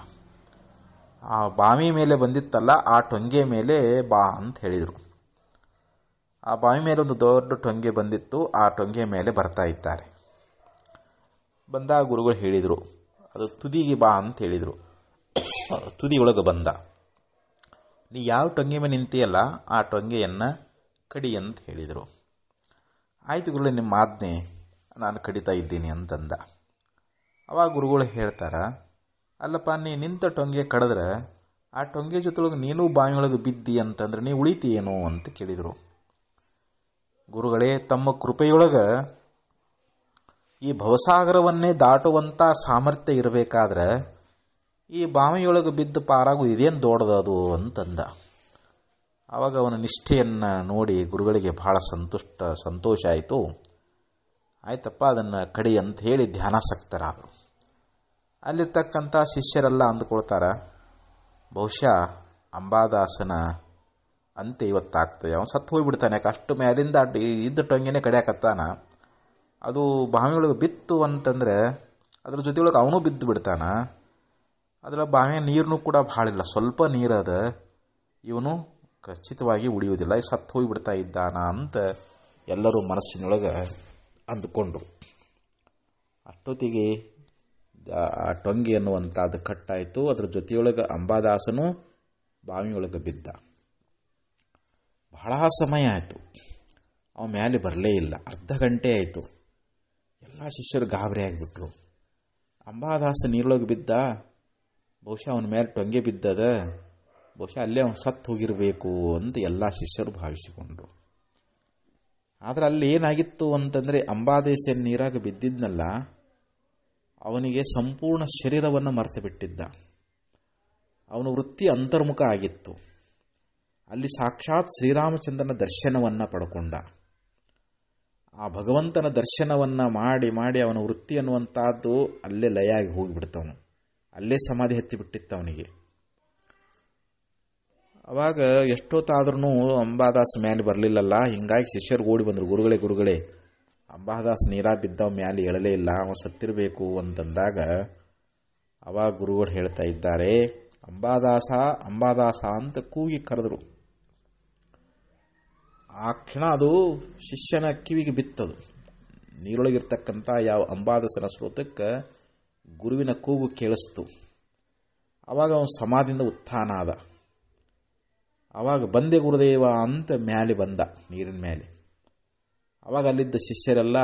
ಆ ಬಾವಿ ಮೇಲೆ ಬಂದಿತ್ತಲ್ಲ, ಆ ಟೊಂಗೆ ಮೇಲೆ ಬಾ ಅಂತ ಹೇಳಿದರು. ಆ ಬಾವಿ ಮೇಲೆ ಒಂದು ದೊಡ್ಡ ಟೊಂಗೆ ಬಂದಿತ್ತು. ಆ ಟೊಂಗೆ ಮೇಲೆ ಬರ್ತಾ ಇದ್ದಾರೆ. ಬಂದಾಗ ಗುರುಗಳು ಹೇಳಿದರು ಅದು ತುದಿಗೆ ಬಾ ಅಂತ ಹೇಳಿದರು. ತುದಿ ಒಳಗೆ ಬಂದ. ನೀ ಯಾವ ಟೊಂಗೆ ಮೇಲೆ ನಿಂತಿಯಲ್ಲ ಆ ಟೊಂಗೆಯನ್ನು ಕಡಿ ಅಂತ ಹೇಳಿದರು. ಆಯ್ತು ಗುರುಗಳೇ, ನಿಮ್ಮ ಆಜ್ಞೆ ನಾನು ಕಡಿತಾ ಇದ್ದೀನಿ ಅಂತಂದ. ಅವಾಗ ಗುರುಗಳು ಹೇಳ್ತಾರ, ಅಲ್ಲಪ್ಪ, ನೀ ನಿಂತ ಟೊಂಗೆ ಕಡಿದ್ರೆ ಆ ಟೊಂಗೆ ಜೊತೆಯೊಳಗೆ ನೀನು ಬಾವಿಯೊಳಗೆ ಬಿದ್ದಿ ಅಂತಂದ್ರೆ ನೀ ಉಳಿತೀಯೇನೋ ಅಂತ ಕೇಳಿದರು. ಗುರುಗಳೇ, ತಮ್ಮ ಕೃಪೆಯೊಳಗೆ ಈ ಭವಸಾಗರವನ್ನೇ ದಾಟುವಂಥ ಸಾಮರ್ಥ್ಯ ಇರಬೇಕಾದ್ರೆ ಈ ಬಾವಿಯೊಳಗೆ ಬಿದ್ದು ಪಾರಾಗು ಇದೇನು ದೊಡ್ಡದದು ಅಂತಂದ. ಆವಾಗ ಅವನ ನಿಷ್ಠೆಯನ್ನು ನೋಡಿ ಗುರುಗಳಿಗೆ ಬಹಳ ಸಂತುಷ್ಟ, ಸಂತೋಷ ಆಯಿತು. ಆಯ್ತಪ್ಪ, ಅದನ್ನು ಕಡಿ ಅಂತ ಹೇಳಿ ಧ್ಯಾನಾಸಕ್ತರಾದರು. ಅಲ್ಲಿರ್ತಕ್ಕಂಥ ಶಿಷ್ಯರೆಲ್ಲ ಅಂದ್ಕೊಳ್ತಾರೆ, ಬಹುಶಃ ಅಂಬಾದಾಸನ ಅಂತ್ಯ ಇವತ್ತಾಗ್ತದೆ. ಅವನು ಸತ್ತು ಹೋಗ್ಬಿಡ್ತಾನೆ ಯಾಕೆ ಅಷ್ಟು ಮೇಲಿಂದ ಇದ್ದ ಟೊಂಗಿನೇ ಕಡಿಯಾಕತ್ತಾನ. ಅದು ಬಾವಿಯೊಳಗೆ ಬಿತ್ತು ಅಂತಂದರೆ ಅದ್ರ ಜೊತೆಯೊಳಗೆ ಅವನು ಬಿದ್ದು ಬಿಡ್ತಾನ. ಅದರ ಬಾವಿಯ ನೀರನ್ನು ಕೂಡ ಭಾಳ ಇಲ್ಲ ಸ್ವಲ್ಪ ನೀರದ ಇವನು ಖಚಿತವಾಗಿ ಉಳಿಯುವುದಿಲ್ಲ. ಈಗ ಸತ್ತು ಹೋಗಿಬಿಡ್ತಾ ಇದ್ದಾನ ಅಂತ ಎಲ್ಲರೂ ಮನಸ್ಸಿನೊಳಗೆ ಅಂದುಕೊಂಡ್ರು. ಅಷ್ಟೊತ್ತಿಗೆ ಆ ಟೊಂಗಿ ಅನ್ನುವಂಥದ್ದು ಕಟ್ಟಾಯಿತು. ಅದರ ಜೊತೆಯೊಳಗೆ ಅಂಬಾದಾಸನು ಬಾವಿಯೊಳಗೆ ಬಿದ್ದ. ಬಹಳ ಸಮಯ ಆಯಿತು. ಅವ ಮೇಲೆ ಬರಲೇ ಇಲ್ಲ. ಅರ್ಧ ಗಂಟೆ ಆಯಿತು. ಎಲ್ಲ ಶಿಷ್ಯರು ಗಾಬರಿ ಆಗಿಬಿಟ್ರು. ಅಂಬಾದಾಸ ನೀರೊಳಗೆ ಬಿದ್ದ, ಬಹುಶಃ ಅವನ ಮೇಲೆ ಟೊಂಗೆ ಬಿದ್ದದ, ಬಹುಶಃ ಅಲ್ಲೇ ಅವನು ಸತ್ತು ಹೋಗಿರಬೇಕು ಅಂತ ಎಲ್ಲ ಶಿಷ್ಯರು ಭಾವಿಸಿಕೊಂಡ್ರು. ಆದರೆ ಅಲ್ಲಿ ಏನಾಗಿತ್ತು ಅಂತಂದರೆ ಅಂಬಾದೇಶ ನೀರಾಗ ಬಿದ್ದಿದ್ನಲ್ಲ, ಅವನಿಗೆ ಸಂಪೂರ್ಣ ಶರೀರವನ್ನು ಮರೆತು ಬಿಟ್ಟಿದ್ದ. ಅವನ ವೃತ್ತಿ ಅಂತರ್ಮುಖ ಆಗಿತ್ತು. ಅಲ್ಲಿ ಸಾಕ್ಷಾತ್ ಶ್ರೀರಾಮಚಂದ್ರನ ದರ್ಶನವನ್ನು ಪಡ್ಕೊಂಡ. ಆ ಭಗವಂತನ ದರ್ಶನವನ್ನು ಮಾಡಿ ಮಾಡಿ ಅವನ ವೃತ್ತಿ ಅನ್ನುವಂಥದ್ದು ಅಲ್ಲೇ ಲಯ ಆಗಿ ಹೋಗಿಬಿಡ್ತವನು. ಅಲ್ಲೇ ಸಮಾಧಿ ಹತ್ತಿಬಿಟ್ಟಿತ್ತು ಅವನಿಗೆ ಅವಾಗ ಎಷ್ಟೊತ್ತಾದ್ರೂ ಅಂಬಾದಾಸ್ ಮ್ಯಾಲೆ ಬರಲಿಲ್ಲಲ್ಲ, ಹಿಂಗಾಗಿ ಶಿಷ್ಯರು ಓಡಿ ಬಂದರು, ಗುರುಗಳೇ ಗುರುಗಳೇ, ಅಂಬಾದಾಸ್ ನೀರಾ ಬಿದ್ದವ ಮ್ಯಾಲೆ ಎಳಲೇ ಇಲ್ಲ ಅವನು ಸತ್ತಿರಬೇಕು ಅಂತಂದಾಗ ಅವಾಗ ಗುರುಗಳು ಹೇಳ್ತಾ ಇದ್ದಾರೆ, ಅಂಬಾದಾಸ ಅಂಬಾದಾಸ ಅಂತ ಕೂಗಿ ಕರೆದರು. ಆ ಕ್ಷಣ ಅದು ಶಿಷ್ಯನ ಕಿವಿಗೆ ಬಿತ್ತದು. ನೀರೊಳಗಿರ್ತಕ್ಕಂಥ ಯಾವ ಅಂಬಾದಸನ ಸ್ರೋತಕ್ಕೆ ಗುರುವಿನ ಕೂಗು ಕೇಳಿಸ್ತು. ಅವಾಗ ಅವನು ಸಮಾಧಿಯಿಂದ ಉತ್ಥಾನ ಆದ. ಅವಾಗ ಬಂದೆ ಗುರುದೇವ ಅಂತ ಮ್ಯಾಲೆ ಬಂದ, ನೀರಿನ ಮ್ಯಾಲೆ. ಅವಾಗ ಅಲ್ಲಿದ್ದ ಶಿಷ್ಯರೆಲ್ಲ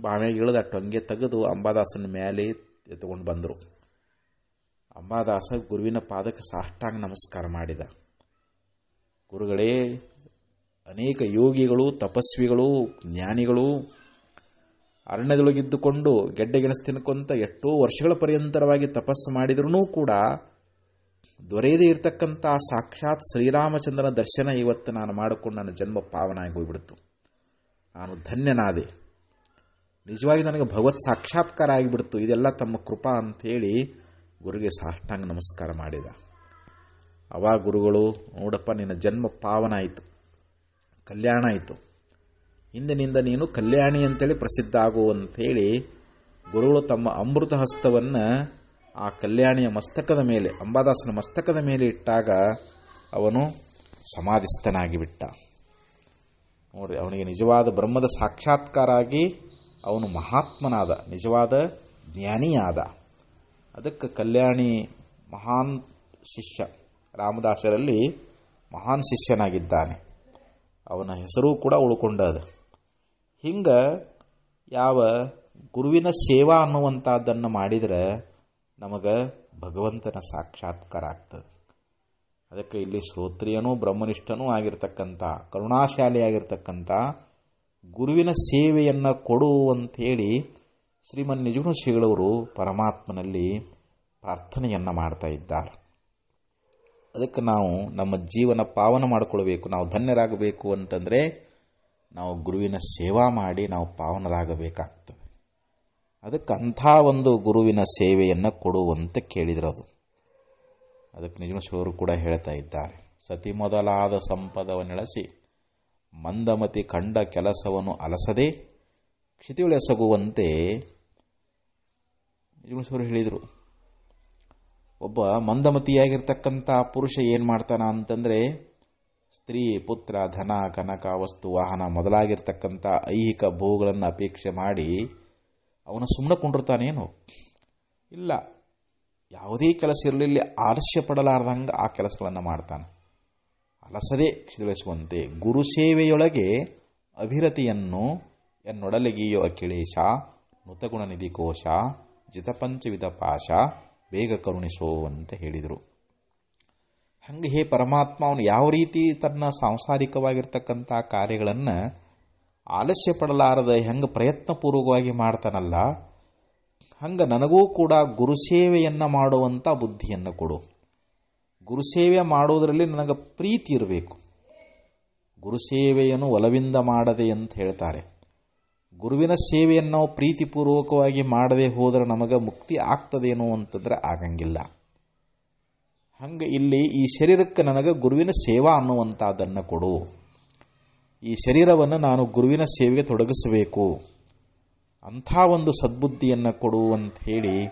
ಬಾವಿಯಾಗಿ ಇಳಿದ ಟೊಂಗೆ ತೆಗೆದು ಅಂಬಾದಾಸನ ಮೇಲೆ ಎತ್ಕೊಂಡು ಬಂದರು. ಅಂಬಾದಾಸ ಗುರುವಿನ ಪಾದಕ್ಕೆ ಸಾಷ್ಟಾಂಗ ನಮಸ್ಕಾರ ಮಾಡಿದ. ಗುರುಗಳೇ ಅನೇಕ ಯೋಗಿಗಳು, ತಪಸ್ವಿಗಳು, ಜ್ಞಾನಿಗಳು ಅರಣ್ಯದೊಳಗಿದ್ದುಕೊಂಡು ಗೆಡ್ಡೆಗೆಣಸು ತಿನ್ಕೊಂತ ಎಷ್ಟೋ ವರ್ಷಗಳ ಪರ್ಯಂತರವಾಗಿ ತಪಸ್ಸು ಮಾಡಿದ್ರೂ ಕೂಡ ದೊರೆಯದೇ ಇರತಕ್ಕಂಥ ಸಾಕ್ಷಾತ್ ಶ್ರೀರಾಮಚಂದ್ರನ ದರ್ಶನ ಇವತ್ತು ನಾನು ಮಾಡಿಕೊಂಡು ನನ್ನ ಜನ್ಮ ಪಾವನಾಗಿ ಹೋಗ್ಬಿಡ್ತು. ನಾನು ಧನ್ಯನಾದೆ. ನಿಜವಾಗಿ ನನಗೆ ಭಗವತ್ ಸಾಕ್ಷಾತ್ಕಾರ ಆಗಿಬಿಡ್ತು. ಇದೆಲ್ಲ ತಮ್ಮ ಕೃಪಾ ಅಂಥೇಳಿ ಗುರುಗೆ ಸಾಷ್ಟಾಂಗ ನಮಸ್ಕಾರ ಮಾಡಿದ. ಅವಾಗ ಗುರುಗಳು, ನೋಡಪ್ಪ ನಿನ್ನ ಜನ್ಮ ಪಾವನ ಆಯಿತು. ಕಲ್ಯಾಣ ಆಯಿತು. ಹಿಂದಿನಿಂದ ನೀನು ಕಲ್ಯಾಣಿ ಅಂತೇಳಿ ಪ್ರಸಿದ್ಧ ಆಗು ಅಂಥೇಳಿ ಗುರುಗಳು ತಮ್ಮ ಅಮೃತ ಹಸ್ತವನ್ನು ಆ ಕಲ್ಯಾಣಿಯ ಮಸ್ತಕದ ಮೇಲೆ, ಅಂಬಾದಾಸನ ಮಸ್ತಕದ ಮೇಲೆ ಇಟ್ಟಾಗ ಅವನು ಸಮಾಧಿಸ್ಥನಾಗಿಬಿಟ್ಟ. ನೋಡಿ ಅವನಿಗೆ ನಿಜವಾದ ಬ್ರಹ್ಮದ ಸಾಕ್ಷಾತ್ಕಾರ ಆಗಿ ಅವನು ಮಹಾತ್ಮನಾದ, ನಿಜವಾದ ಜ್ಞಾನಿಯಾದ. ಅದಕ್ಕೆ ಕಲ್ಯಾಣಿ ಮಹಾನ್ ಶಿಷ್ಯ, ರಾಮದಾಸರಲ್ಲಿ ಮಹಾನ್ ಶಿಷ್ಯನಾಗಿದ್ದಾನೆ. ಅವನ ಹೆಸರು ಕೂಡ ಉಳ್ಕೊಂಡದ. ಹಿಂಗೆ ಯಾವ ಗುರುವಿನ ಸೇವಾ ಅನ್ನುವಂಥದ್ದನ್ನು ಮಾಡಿದರೆ ನಮಗೆ ಭಗವಂತನ ಸಾಕ್ಷಾತ್ಕಾರ ಆಗ್ತದೆ. ಅದಕ್ಕೆ ಇಲ್ಲಿ ಶ್ರೋತ್ರಿಯನೂ ಬ್ರಹ್ಮನಿಷ್ಠನೂ ಆಗಿರ್ತಕ್ಕಂಥ, ಕರುಣಾಶಾಲಿಯಾಗಿರ್ತಕ್ಕಂಥ ಗುರುವಿನ ಸೇವೆಯನ್ನು ಕೊಡು ಅಂಥೇಳಿ ಶ್ರೀಮನ್ ನಿಜಗುಣ ಶ್ರೀಗಳವರು ಪರಮಾತ್ಮನಲ್ಲಿ ಪ್ರಾರ್ಥನೆಯನ್ನು ಮಾಡ್ತಾ ಇದ್ದಾರೆ. ಅದಕ್ಕೆ ನಾವು ನಮ್ಮ ಜೀವನ ಪಾವನ ಮಾಡಿಕೊಳ್ಬೇಕು, ನಾವು ಧನ್ಯರಾಗಬೇಕು ಅಂತಂದರೆ ನಾವು ಗುರುವಿನ ಸೇವಾ ಮಾಡಿ ನಾವು ಪಾವನರಾಗಬೇಕಾಗ್ತದೆ. ಅದಕ್ಕೆ ಅಂಥ ಒಂದು ಗುರುವಿನ ಸೇವೆಯನ್ನು ಕೊಡುವಂತ ಕೇಳಿದ್ರದು. ಅದಕ್ಕೆ ನಿಜಮಶ್ವರು ಕೂಡ ಹೇಳ್ತಾ ಇದ್ದಾರೆ, ಸತಿ ಮೊದಲಾದ ಸಂಪದವನ್ನೆಳಸಿ ಮಂದಮತಿ ಕಂಡ ಕೆಲಸವನ್ನು ಅಲಸದೆ ಕ್ಷಿತಿಯುಳೆಸಗುವಂತೆ ನಿಜಮಶ್ವರು ಹೇಳಿದರು. ಒಬ್ಬ ಮಂದಮತಿಯಾಗಿರ್ತಕ್ಕಂಥ ಪುರುಷ ಏನು ಮಾಡ್ತಾನ ಅಂತಂದರೆ ಸ್ತ್ರೀ, ಪುತ್ರ, ಧನ, ಕನಕ, ವಸ್ತು, ವಾಹನ ಮೊದಲಾಗಿರ್ತಕ್ಕಂಥ ಐಹಿಕ ಭೋಗಗಳನ್ನು ಅಪೇಕ್ಷೆ ಮಾಡಿ ಅವನು ಸುಮ್ಮನೆ ಕುಂಡಿರ್ತಾನೇನು. ಇಲ್ಲ, ಯಾವುದೇ ಕೆಲಸ ಇರಲಿಲ್ಲ, ಆಲಸ್ಯ ಪಡಲಾರ್ದಂಗೆ ಆ ಕೆಲಸಗಳನ್ನು ಮಾಡ್ತಾನೆ. ಅಲಸದೆ ಕ್ಷಿದಳಿಸುವಂತೆ ಗುರು ಸೇವೆಯೊಳಗೆ ಅಭಿರತಿಯನ್ನು ಎನ್ನೊಡಲಿಗೆಯೋ ಅಖಿಳೇಶ ಮೃತಗುಣ ನಿಧಿ ಕೋಶ ಜಿತಪಂಚವಿಧ ಪಾಶ ಬೇಗ ಕರುಣಿಸೋ ಅಂತ ಹೇಳಿದರು. ಹಂಗೆ ಹೇ ಪರಮಾತ್ಮ, ಅವನು ಯಾವ ರೀತಿ ತನ್ನ ಸಾಂಸಾರಿಕವಾಗಿರ್ತಕ್ಕಂಥ ಕಾರ್ಯಗಳನ್ನು ಆಲಸ್ಯ ಪಡಲಾರದ ಹೆಂಗೆ ಪ್ರಯತ್ನಪೂರ್ವಕವಾಗಿ ಮಾಡ್ತಾನಲ್ಲ, ಹಂಗೆ ನನಗೂ ಕೂಡ ಗುರುಸೇವೆಯನ್ನು ಮಾಡುವಂಥ ಬುದ್ಧಿಯನ್ನು ಕೊಡು. ಗುರುಸೇವೆ ಮಾಡುವುದರಲ್ಲಿ ನನಗೆ ಪ್ರೀತಿ ಇರಬೇಕು. ಗುರುಸೇವೆಯನ್ನು ಒಲವಿಂದ ಮಾಡದೆ ಅಂತ ಹೇಳ್ತಾರೆ. ಗುರುವಿನ ಸೇವೆಯನ್ನು ನಾವು ಪ್ರೀತಿಪೂರ್ವಕವಾಗಿ ಮಾಡದೆ ಹೋದರೆ ನಮಗೆ ಮುಕ್ತಿ ಆಗ್ತದೇನೋ ಅಂತಂದ್ರೆ ಆಗಂಗಿಲ್ಲ. ಹಂಗೆ ಇಲ್ಲಿ ಈ ಶರೀರಕ್ಕೆ ನನಗೆ ಗುರುವಿನ ಸೇವಾ ಅನ್ನುವಂಥದ್ದನ್ನು ಕೊಡು. ಈ ಶರೀರವನ್ನು ನಾನು ಗುರುವಿನ ಸೇವೆಗೆ ತೊಡಗಿಸಬೇಕು. ಅಂಥ ಒಂದು ಸದ್ಬುದ್ಧಿಯನ್ನು ಕೊಡು ಅಂತ ಹೇಳಿ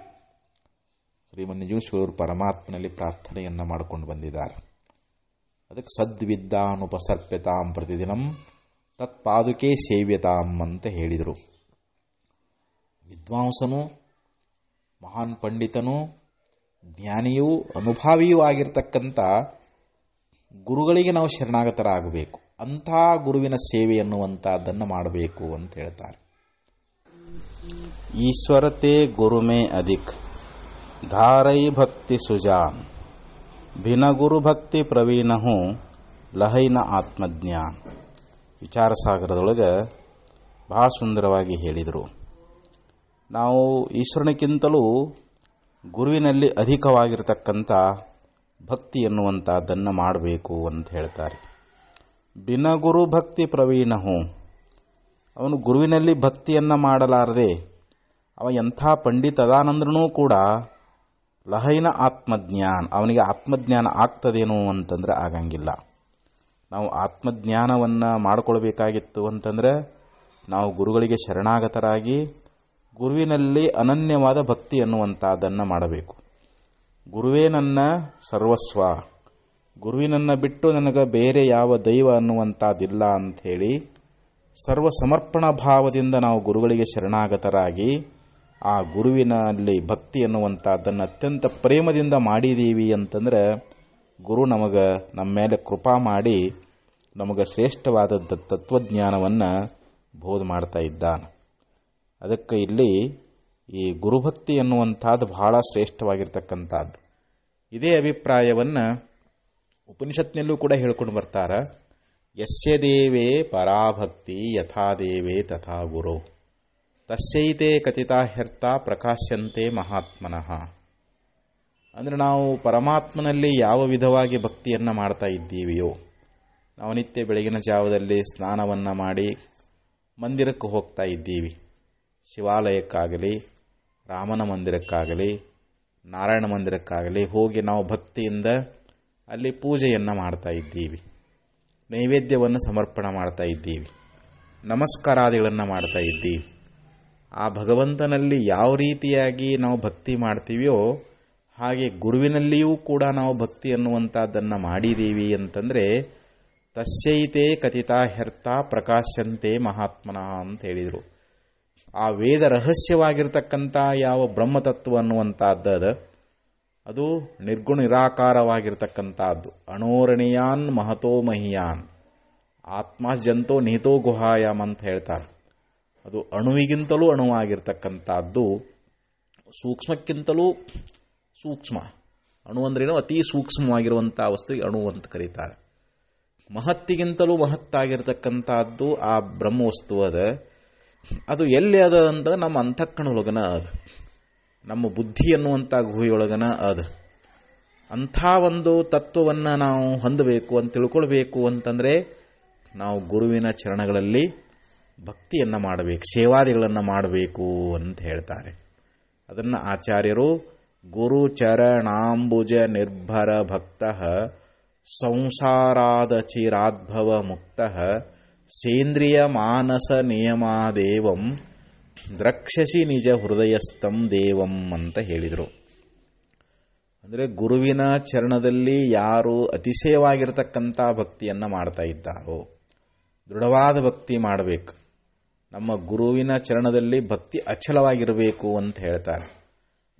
ಶ್ರೀಮನ್ಯಜೀಶ್ವರರು ಪರಮಾತ್ಮನಲ್ಲಿ ಪ್ರಾರ್ಥನೆಯನ್ನು ಮಾಡಿಕೊಂಡು ಬಂದಿದ್ದಾರೆ. ಅದಕ್ಕೆ ಸದ್ವಿದ್ದಾನುಪಸರ್ಪ್ಯತಾಂ ಪ್ರತಿದಿನಂ ತತ್ಪಾದುಕೆ ಸೇವ್ಯತಾಂ ಅಂತ ಹೇಳಿದರು. ವಿದ್ವಾಂಸನು, ಮಹಾನ್ ಪಂಡಿತನೂ, ಜ್ಞಾನಿಯೂ, ಅನುಭಾವಿಯೂ ಆಗಿರ್ತಕ್ಕಂಥ ಗುರುಗಳಿಗೆ ನಾವು ಶರಣಾಗತರಾಗಬೇಕು. ಅಂಥ ಗುರುವಿನ ಸೇವೆ ಅನ್ನುವಂಥದ್ದನ್ನು ಮಾಡಬೇಕು ಅಂತ ಹೇಳ್ತಾರೆ. ಈಶ್ವರತೆ ಗುರುಮೇ ಅಧಿಕ್, ಧಾರೈ ಭಕ್ತಿ ಸುಜಾನ್ ಭಿನ ಗುರುಭಕ್ತಿ ಪ್ರವೀಣಹು, ಲಹೈನ ಆತ್ಮಜ್ಞಾನ್. ವಿಚಾರ ಸಾಗರದೊಳಗೆ ಬಹಳ ಸುಂದರವಾಗಿ ಹೇಳಿದರು. ನಾವು ಈಶ್ವರನಕ್ಕಿಂತಲೂ ಗುರುವಿನಲ್ಲಿ ಅಧಿಕವಾಗಿರತಕ್ಕಂಥ ಭಕ್ತಿ ಎನ್ನುವಂಥದ್ದನ್ನು ಮಾಡಬೇಕು ಅಂತ ಹೇಳ್ತಾರೆ. ಬಿನ ಗುರು ಭಕ್ತಿ ಪ್ರವೀಣ ಹೂँ. ಅವನು ಗುರುವಿನಲ್ಲಿ ಭಕ್ತಿಯನ್ನು ಮಾಡಲಾರದೆ ಅವ ಎಂಥ ಪಂಡಿತ ಅದಾನಂದ್ರೂ ಕೂಡ ಲಹೈನ ಆತ್ಮಜ್ಞಾನ, ಅವನಿಗೆ ಆತ್ಮಜ್ಞಾನ ಆಗ್ತದೇನೋ ಅಂತಂದ್ರೆ ಆಗಂಗಿಲ್ಲ. ನಾವು ಆತ್ಮಜ್ಞಾನವನ್ನು ಮಾಡಿಕೊಳ್ಬೇಕಾಗಿತ್ತು ಅಂತಂದರೆ ನಾವು ಗುರುಗಳಿಗೆ ಶರಣಾಗತರಾಗಿ ಗುರುವಿನಲ್ಲಿ ಅನನ್ಯವಾದ ಭಕ್ತಿ ಅನ್ನುವಂಥದ್ದನ್ನು ಮಾಡಬೇಕು. ಗುರುವೇ ನನ್ನ ಸರ್ವಸ್ವ. ಗುರುವಿನನ್ನು ಬಿಟ್ಟು ನನಗೆ ಬೇರೆ ಯಾವ ದೈವ ಅನ್ನುವಂಥದ್ದಿಲ್ಲ ಅಂಥೇಳಿ ಸರ್ವ ಸಮರ್ಪಣ ಭಾವದಿಂದ ನಾವು ಗುರುಗಳಿಗೆ ಶರಣಾಗತರಾಗಿ ಆ ಗುರುವಿನಲ್ಲಿ ಭಕ್ತಿ ಅನ್ನುವಂಥದ್ದನ್ನು ಅತ್ಯಂತ ಪ್ರೇಮದಿಂದ ಮಾಡಿದ್ದೀವಿ ಅಂತಂದ್ರೆ ಗುರು ನಮಗೆ ನಮ್ಮ ಮೇಲೆ ಕೃಪಾ ಮಾಡಿ ನಮಗೆ ಶ್ರೇಷ್ಠವಾದದ್ದು ತತ್ವಜ್ಞಾನವನ್ನು ಬೋಧ ಮಾಡ್ತಾ ಇದ್ದಾನೆ. ಅದಕ್ಕೆ ಇಲ್ಲಿ ಈ ಗುರುಭಕ್ತಿ ಎನ್ನುವಂಥದ್ದು ಬಹಳ ಶ್ರೇಷ್ಠವಾಗಿರ್ತಕ್ಕಂಥದ್ದು. ಇದೇ ಅಭಿಪ್ರಾಯವನ್ನು ಉಪನಿಷತ್ನಲ್ಲೂ ಕೂಡ ಹೇಳ್ಕೊಂಡು ಬರ್ತಾರೆ. ಯಸ್ಯ ದೇವೇ ಪರಾಭಕ್ತಿ ಯಥಾ ದೇವೇ ತಥಾ ಗುರು. ತಸ್ಯೈತೆ ಕಥಿತಾಹ್ಯರ್ಥ ಪ್ರಕಾಶ್ಯಂತೆ ಮಹಾತ್ಮನಃ. ಅಂದರೆ ನಾವು ಪರಮಾತ್ಮನಲ್ಲಿ ಯಾವ ವಿಧವಾಗಿ ಭಕ್ತಿಯನ್ನು ಮಾಡ್ತಾ ಇದ್ದೀವಿಯೋ, ನಾವು ನಿತ್ಯ ಬೆಳಗಿನ ಜಾವದಲ್ಲಿ ಸ್ನಾನವನ್ನು ಮಾಡಿ ಮಂದಿರಕ್ಕೆ ಹೋಗ್ತಾ ಇದ್ದೀವಿ. ಶಿವಾಲಯಕ್ಕಾಗಲಿ, ರಾಮನ ಮಂದಿರಕ್ಕಾಗಲಿ, ನಾರಾಯಣ ಮಂದಿರಕ್ಕಾಗಲಿ ಹೋಗಿ ನಾವು ಭಕ್ತಿಯಿಂದ ಅಲ್ಲಿ ಪೂಜೆಯನ್ನು ಮಾಡ್ತಾ ಇದ್ದೀವಿ. ನೈವೇದ್ಯವನ್ನು ಸಮರ್ಪಣೆ ಮಾಡ್ತಾ ಇದ್ದೀವಿ. ನಮಸ್ಕಾರಾದಿಗಳನ್ನು ಮಾಡ್ತಾ ಇದ್ದೀವಿ. ಆ ಭಗವಂತನಲ್ಲಿ ಯಾವ ರೀತಿಯಾಗಿ ನಾವು ಭಕ್ತಿ ಮಾಡ್ತೀವಿಯೋ ಹಾಗೆ ಗುರುವಿನಲ್ಲಿಯೂ ಕೂಡ ನಾವು ಭಕ್ತಿ ಅನ್ನುವಂಥದ್ದನ್ನು ಮಾಡಿದ್ದೀವಿ ಅಂತಂದರೆ, ತಸ್ಯೈತೆ ಕಥಿತಾಹ್ಯರ್ಥ ಪ್ರಕಾಶಂತೆ ಮಹಾತ್ಮನ ಅಂತ ಹೇಳಿದರು. ಆ ವೇದ ರಹಸ್ಯವಾಗಿರ್ತಕ್ಕಂಥ ಯಾವ ಬ್ರಹ್ಮತತ್ವ ಅನ್ನುವಂಥದ್ದು ಅದು ನಿರ್ಗುಣ ನಿರಾಕಾರವಾಗಿರ್ತಕ್ಕಂಥದ್ದು ಅಣೋರಣೀಯಾನ್ ಮಹತೋ ಮಹಿಯಾನ್. ಆತ್ಮಜಂತೋ ನಿಹಿತೋ ಗುಹಾಯಾಮ್ ಅಂತ ಹೇಳ್ತಾರೆ. ಅದು ಅಣುವಿಗಿಂತಲೂ ಅಣುವಾಗಿರ್ತಕ್ಕಂಥದ್ದು, ಸೂಕ್ಷ್ಮಕ್ಕಿಂತಲೂ ಸೂಕ್ಷ್ಮ. ಅಣು ಅಂದ್ರೇನು ಅತಿ ಸೂಕ್ಷ್ಮವಾಗಿರುವಂಥ ವಸ್ತುವಿಗೆ ಅಣು ಅಂತ ಕರೀತಾರೆ. ಮಹತ್ತಿಗಿಂತಲೂ ಮಹತ್ತಾಗಿರ್ತಕ್ಕಂಥದ್ದು ಆ ಬ್ರಹ್ಮವಸ್ತು ಅದ. ಅದು ಎಲ್ಲಿ ಅದ ಅಂತ ನಮ್ಮ ಅಂತಃಕರಣೊಳಗನ ಅದ. ನಮ್ಮ ಬುದ್ಧಿ ಅನ್ನುವಂಥ ಗುಹೆಯೊಳಗನ ಅದ. ಅಂಥ ಒಂದು ತತ್ವವನ್ನು ನಾವು ಹೊಂದಬೇಕು ಅಂತ ತಿಳ್ಕೊಳ್ಬೇಕು ಅಂತಂದರೆ ನಾವು ಗುರುವಿನ ಚರಣಗಳಲ್ಲಿ ಭಕ್ತಿಯನ್ನು ಮಾಡಬೇಕು, ಸೇವಾದಿಗಳನ್ನು ಮಾಡಬೇಕು ಅಂತ ಹೇಳ್ತಾರೆ. ಅದನ್ನು ಆಚಾರ್ಯರು ಸೇಂದ್ರಿಯ ಮಾನಸ ನಿಯಮಾದೇವಂ ದ್ರಕ್ಷಸಿ ನಿಜ ಹೃದಯಸ್ಥಂ ದೇವಂ ಅಂತ ಹೇಳಿದರು. ಅಂದರೆ ಗುರುವಿನ ಚರಣದಲ್ಲಿ ಯಾರು ಅತಿಶಯವಾಗಿರತಕ್ಕಂಥ ಭಕ್ತಿಯನ್ನು ಮಾಡ್ತಾ ಇದ್ದಾರೋ, ದೃಢವಾದ ಭಕ್ತಿ ಮಾಡಬೇಕು. ನಮ್ಮ ಗುರುವಿನ ಚರಣದಲ್ಲಿ ಭಕ್ತಿ ಅಚಲವಾಗಿರಬೇಕು ಅಂತ ಹೇಳ್ತಾರೆ.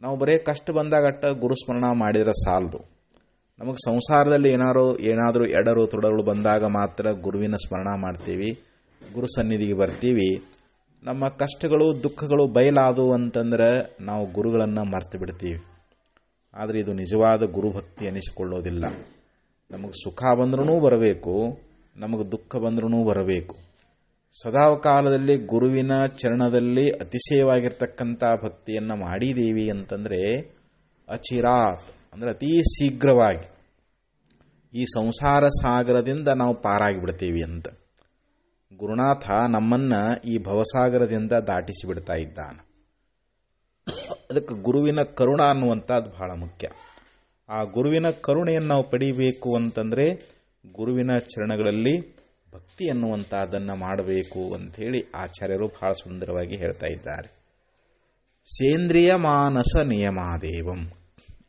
ನಾವು ಬರೀ ಕಷ್ಟ ಬಂದಾಗಟ್ಟ ಗುರುಸ್ಮರಣ ಮಾಡಿದರೆ ಸಾಲದು. ನಮಗೆ ಸಂಸಾರದಲ್ಲಿ ಏನಾರು, ಏನಾದರೂ ಎಡರು ತೊಡರು ಬಂದಾಗ ಮಾತ್ರ ಗುರುವಿನ ಸ್ಮರಣ ಮಾಡ್ತೀವಿ, ಗುರು ಸನ್ನಿಧಿಗೆ ಬರ್ತೀವಿ. ನಮ್ಮ ಕಷ್ಟಗಳು, ದುಃಖಗಳು ಬಯಲಾದವು ಅಂತಂದ್ರೆ ನಾವು ಗುರುಗಳನ್ನು ಮರ್ತು ಬಿಡ್ತೀವಿ. ಆದರೆ ಇದು ನಿಜವಾದ ಗುರುಭಕ್ತಿ ಅನಿಸಿಕೊಳ್ಳೋದಿಲ್ಲ ನಮಗೆ ಸುಖ ಬಂದ್ರೂ ಬರಬೇಕು, ನಮಗೆ ದುಃಖ ಬಂದ್ರೂ ಬರಬೇಕು. ಸದಾಕಾಲದಲ್ಲಿ ಗುರುವಿನ ಚರಣದಲ್ಲಿ ಅತಿಶಯವಾಗಿರ್ತಕ್ಕಂಥ ಭಕ್ತಿಯನ್ನು ಮಾಡಿದ್ದೀವಿ ಅಂತಂದರೆ ಅಚಿರಾತ್, ಅಂದರೆ ಅತಿ ಶೀಘ್ರವಾಗಿ. ಈ ಸಂಸಾರ ಸಾಗರದಿಂದ ನಾವು ಪಾರಾಗಿ ಬಿಡ್ತೀವಿ ಅಂತ. ಗುರುನಾಥ ನಮ್ಮನ್ನು ಈ ಭವಸಾಗರದಿಂದ ದಾಟಿಸಿ ಬಿಡ್ತಾ ಇದ್ದಾನೆ. ಅದಕ್ಕೆ ಗುರುವಿನ ಕರುಣ ಅನ್ನುವಂಥದ್ದು ಬಹಳ ಮುಖ್ಯ. ಆ ಗುರುವಿನ ಕರುಣೆಯನ್ನು ನಾವು ಪಡಿಬೇಕು ಅಂತಂದರೆ ಗುರುವಿನ ಚರಣಗಳಲ್ಲಿ ಭಕ್ತಿ ಅನ್ನುವಂಥದ್ದನ್ನು ಮಾಡಬೇಕು ಅಂಥೇಳಿ ಆಚಾರ್ಯರು ಬಹಳ ಸುಂದರವಾಗಿ ಹೇಳ್ತಾ ಇದ್ದಾರೆ. ಸೇಂದ್ರಿಯ ಮಾನಸ ನಿಯಮಾದೇವಂ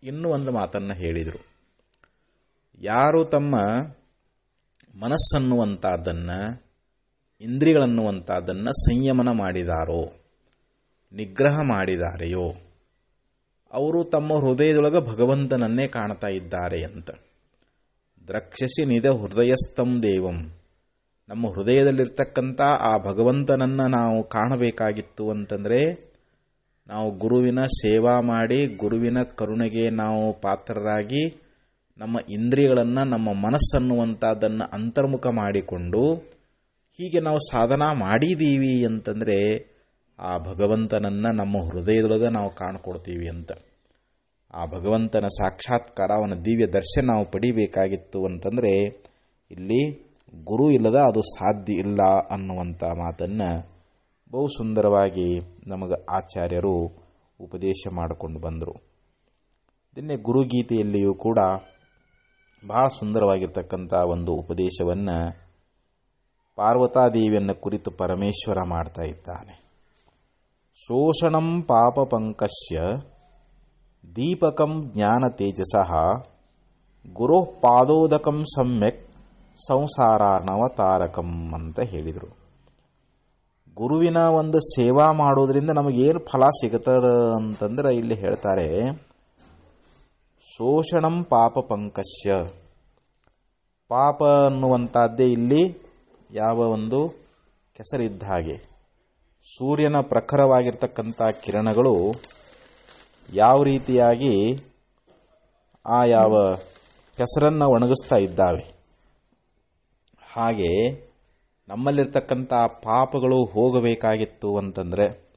ಇನ್ನೂ ಒಂದು ಮಾತನ್ನು ಹೇಳಿದರು. ಯಾರು ತಮ್ಮ ಮನಸ್ಸನ್ನುವಂಥದ್ದನ್ನು ಇಂದ್ರಿಯಗಳನ್ನುವಂಥದ್ದನ್ನು ಸಂಯಮನ ಮಾಡಿದಾರೋ, ನಿಗ್ರಹ ಮಾಡಿದಾರೆಯೋ, ಅವರು ತಮ್ಮ ಹೃದಯದೊಳಗೆ ಭಗವಂತನನ್ನೇ ಕಾಣ್ತಾ ಇದ್ದಾರೆ ಅಂತ. ದ್ರಕ್ಷಸಿ ನಿಧ ಹೃದಯಸ್ಥಂ ದೇವಂ. ನಮ್ಮ ಹೃದಯದಲ್ಲಿರ್ತಕ್ಕಂಥ ಆ ಭಗವಂತನನ್ನು ನಾವು ಕಾಣಬೇಕಾಗಿತ್ತು ಅಂತಂದರೆ ನಾವು ಗುರುವಿನ ಸೇವಾ ಮಾಡಿ ಗುರುವಿನ ಕರುಣೆಗೆ ನಾವು ಪಾತ್ರರಾಗಿ ನಮ್ಮ ಇಂದ್ರಿಯಗಳನ್ನು, ನಮ್ಮ ಮನಸ್ಸನ್ನುವಂಥದ್ದನ್ನು ಅಂತರ್ಮುಖ ಮಾಡಿಕೊಂಡು ಹೀಗೆ ನಾವು ಸಾಧನ ಮಾಡಿದ್ದೀವಿ ಅಂತಂದರೆ ಆ ಭಗವಂತನನ್ನು ನಮ್ಮ ಹೃದಯದೊಳಗೆ ನಾವು ಕಾಣ್ಕೊಡ್ತೀವಿ ಅಂತ. ಆ ಭಗವಂತನ ಸಾಕ್ಷಾತ್ಕಾರ, ಅವನ ದಿವ್ಯ ದರ್ಶನ ನಾವು ಪಡಿಬೇಕಾಗಿತ್ತು ಅಂತಂದರೆ ಇಲ್ಲಿ ಗುರು ಇಲ್ಲದ ಅದು ಸಾಧ್ಯ ಇಲ್ಲ ಅನ್ನುವಂಥ ಮಾತನ್ನು ಬಹು ಸುಂದರವಾಗಿ ನಮಗೆ ಆಚಾರ್ಯರು ಉಪದೇಶ ಮಾಡಿಕೊಂಡು ಬಂದರು. ಇದನ್ನೇ ಗುರುಗೀತೆಯಲ್ಲಿಯೂ ಕೂಡ ಬಹಳ ಸುಂದರವಾಗಿರ್ತಕ್ಕಂಥ ಒಂದು ಉಪದೇಶವನ್ನು ಪಾರ್ವತಾದೇವಿಯನ್ನು ಕುರಿತು ಪರಮೇಶ್ವರ ಮಾಡ್ತಾ ಇದ್ದಾನೆ. ಶೋಷಣಂ ಪಾಪ ಪಂಕಶ್ಯ ದೀಪಕಂ ಜ್ಞಾನ ತೇಜಸಃ ಗುರು ಪಾದೋದಕಂ ಸಮ್ಯಕ್ ಸಂಸಾರಾರ್ಣವತಾರಕಂ ಅಂತ ಹೇಳಿದರು. ಗುರುವಿನ ಒಂದು ಸೇವಾ ಮಾಡೋದರಿಂದ ನಮಗೇನು ಫಲ ಸಿಗುತ್ತದೆ ಅಂತಂದ್ರೆ ಇಲ್ಲಿ ಹೇಳ್ತಾರೆ, ಶೋಷಣಂ ಪಾಪ ಪಂಕಸ್ಯ ಪಾಪ ಅನ್ನುವಂಥದ್ದೇ ಇಲ್ಲಿ ಯಾವ ಒಂದು ಕೆಸರಿದ್ದ ಹಾಗೆ. ಸೂರ್ಯನ ಪ್ರಖರವಾಗಿರ್ತಕ್ಕಂಥ ಕಿರಣಗಳು ಯಾವ ರೀತಿಯಾಗಿ ಆ ಯಾವ ಕೆಸರನ್ನು ಒಣಗಿಸ್ತಾ ಇದ್ದಾವೆ. ಹಾಗೆ ನಮ್ಮಲ್ಲಿರ್ತಕ್ಕಂಥ ಪಾಪಗಳು ಹೋಗಬೇಕಾಗಿತ್ತು ಅಂತಂದರೆ,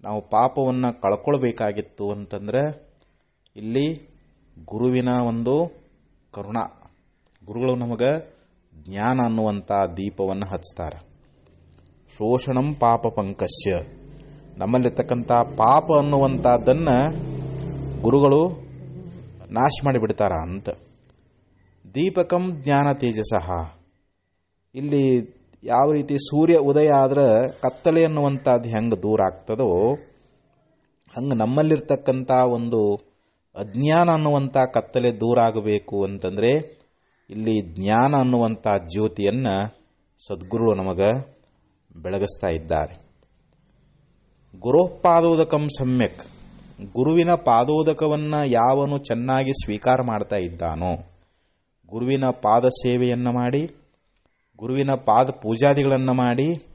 ನಾವು ಪಾಪವನ್ನು ಕಳ್ಕೊಳ್ಬೇಕಾಗಿತ್ತು ಅಂತಂದರೆ, ಇಲ್ಲಿ ಗುರುವಿನ ಒಂದು ಕರುಣ, ಗುರುಗಳು ನಮಗೆ ಜ್ಞಾನ ಅನ್ನುವಂಥ ದೀಪವನ್ನು ಹಚ್ತಾರೆ. ಶೋಷಣಂ ಪಾಪ ಪಂಕಶ್ಯ. ನಮ್ಮಲ್ಲಿರ್ತಕ್ಕಂಥ ಪಾಪ ಅನ್ನುವಂಥದ್ದನ್ನು ಗುರುಗಳು ನಾಶ ಮಾಡಿಬಿಡ್ತಾರ ಅಂತ. ದೀಪಕಂ ಜ್ಞಾನ ತೇಜಸಃ. ಇಲ್ಲಿ ಯಾವ ರೀತಿ ಸೂರ್ಯ ಉದಯ ಆದ್ರೆ ಕತ್ತಲೆ ಅನ್ನುವಂಥದ್ದು ಹೆಂಗೆ ದೂರ ಆಗ್ತದೋ, ಹಂಗೆ ನಮ್ಮಲ್ಲಿರ್ತಕ್ಕಂಥ ಒಂದು ಅಜ್ಞಾನ ಅನ್ನುವಂಥ ಕತ್ತಲೆ ದೂರ ಆಗಬೇಕು ಅಂತಂದರೆ ಇಲ್ಲಿ ಜ್ಞಾನ ಅನ್ನುವಂಥ ಜ್ಯೋತಿಯನ್ನು ಸದ್ಗುರು ನಮಗೆ ಬೆಳಗಿಸ್ತಾ ಇದ್ದಾರೆ. ಗುರುಪಾದೋದಕಂ ಸಮ್ಯಕ್. ಗುರುವಿನ ಪಾದೋದಕವನ್ನು ಯಾವನು ಚೆನ್ನಾಗಿ ಸ್ವೀಕಾರ ಮಾಡ್ತಾ ಇದ್ದಾನೋ, ಗುರುವಿನ ಪಾದ ಸೇವೆಯನ್ನು ಮಾಡಿ ಗುರುವಿನ ಪಾದ ಪೂಜಾದಿಗಳನ್ನು ಮಾಡಿ,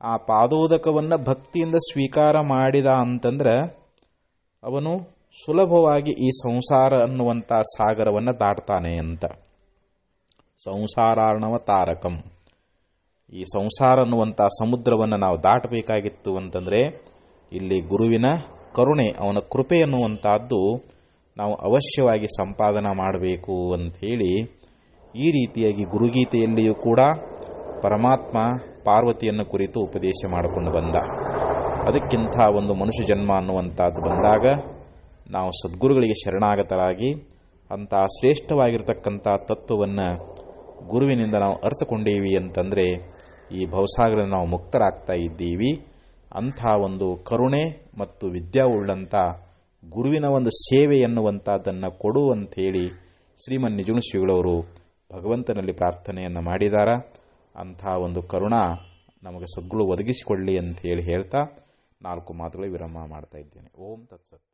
ಆ ಪಾದೋದಕವನ್ನು ಭಕ್ತಿಯಿಂದ ಸ್ವೀಕಾರ ಮಾಡಿದ ಅಂತಂದ್ರೆ ಅವನು ಸುಲಭವಾಗಿ ಈ ಸಂಸಾರ ಅನ್ನುವಂಥ ಸಾಗರವನ್ನು ದಾಟ್ತಾನೆ ಅಂತ. ಸಂಸಾರಾರ್ಣವ ತಾರಕಂ. ಈ ಸಂಸಾರ ಅನ್ನುವಂಥ ಸಮುದ್ರವನ್ನು ನಾವು ದಾಟಬೇಕಾಗಿತ್ತು ಅಂತಂದರೆ, ಇಲ್ಲಿ ಗುರುವಿನ ಕರುಣೆ, ಅವನ ಕೃಪೆ ಅನ್ನುವಂಥದ್ದು ನಾವು ಅವಶ್ಯವಾಗಿ ಸಂಪಾದನ ಮಾಡಬೇಕು ಅಂಥೇಳಿ ಈ ರೀತಿಯಾಗಿ ಗುರುಗೀತೆಯಲ್ಲಿಯೂ ಕೂಡ ಪರಮಾತ್ಮ ಪಾರ್ವತಿಯನ್ನು ಕುರಿತು ಉಪದೇಶ ಮಾಡಿಕೊಂಡು ಬಂದ. ಅದಕ್ಕಿಂತ ಒಂದು ಮನುಷ್ಯ ಜನ್ಮ ಅನ್ನುವಂಥದ್ದು ಬಂದಾಗ ನಾವು ಸದ್ಗುರುಗಳಿಗೆ ಶರಣಾಗತರಾಗಿ ಅಂತಹ ಶ್ರೇಷ್ಠವಾಗಿರತಕ್ಕಂಥ ತತ್ವವನ್ನು ಗುರುವಿನಿಂದ ನಾವು ಅರ್ಥಕೊಂಡೀವಿ ಅಂತಂದರೆ ಈ ಭವಸಾಗರದಿಂದ ನಾವು ಮುಕ್ತರಾಗ್ತಾ ಇದ್ದೀವಿ. ಅಂಥ ಒಂದು ಕರುಣೆ ಮತ್ತು ವಿದ್ಯಾ ಉಳ್ಳಂಥ ಗುರುವಿನ ಒಂದು ಸೇವೆ ಎನ್ನುವಂಥದ್ದನ್ನು ಕೊಡು ಅಂಥೇಳಿ ಶ್ರೀಮನ್ ನಿಜುಣಶ್ರೀಗಳವರು ಭಗವಂತನಲ್ಲಿ ಪ್ರಾರ್ಥನೆಯನ್ನು ಮಾಡಿದಾರ? ಅಂಥ ಒಂದು ಕರುಣ ನಮಗೆ ಸಗ್ಗುಳು ಒದಗಿಸಿಕೊಳ್ಳಿ ಅಂತ ಹೇಳಿ ಹೇಳ್ತಾ ನಾಲ್ಕು ಮಾತುಗಳು ವಿರಾಮ ಮಾಡ್ತಾ ಇದ್ದೇನೆ. ಓಂ ತತ್ಸತ್.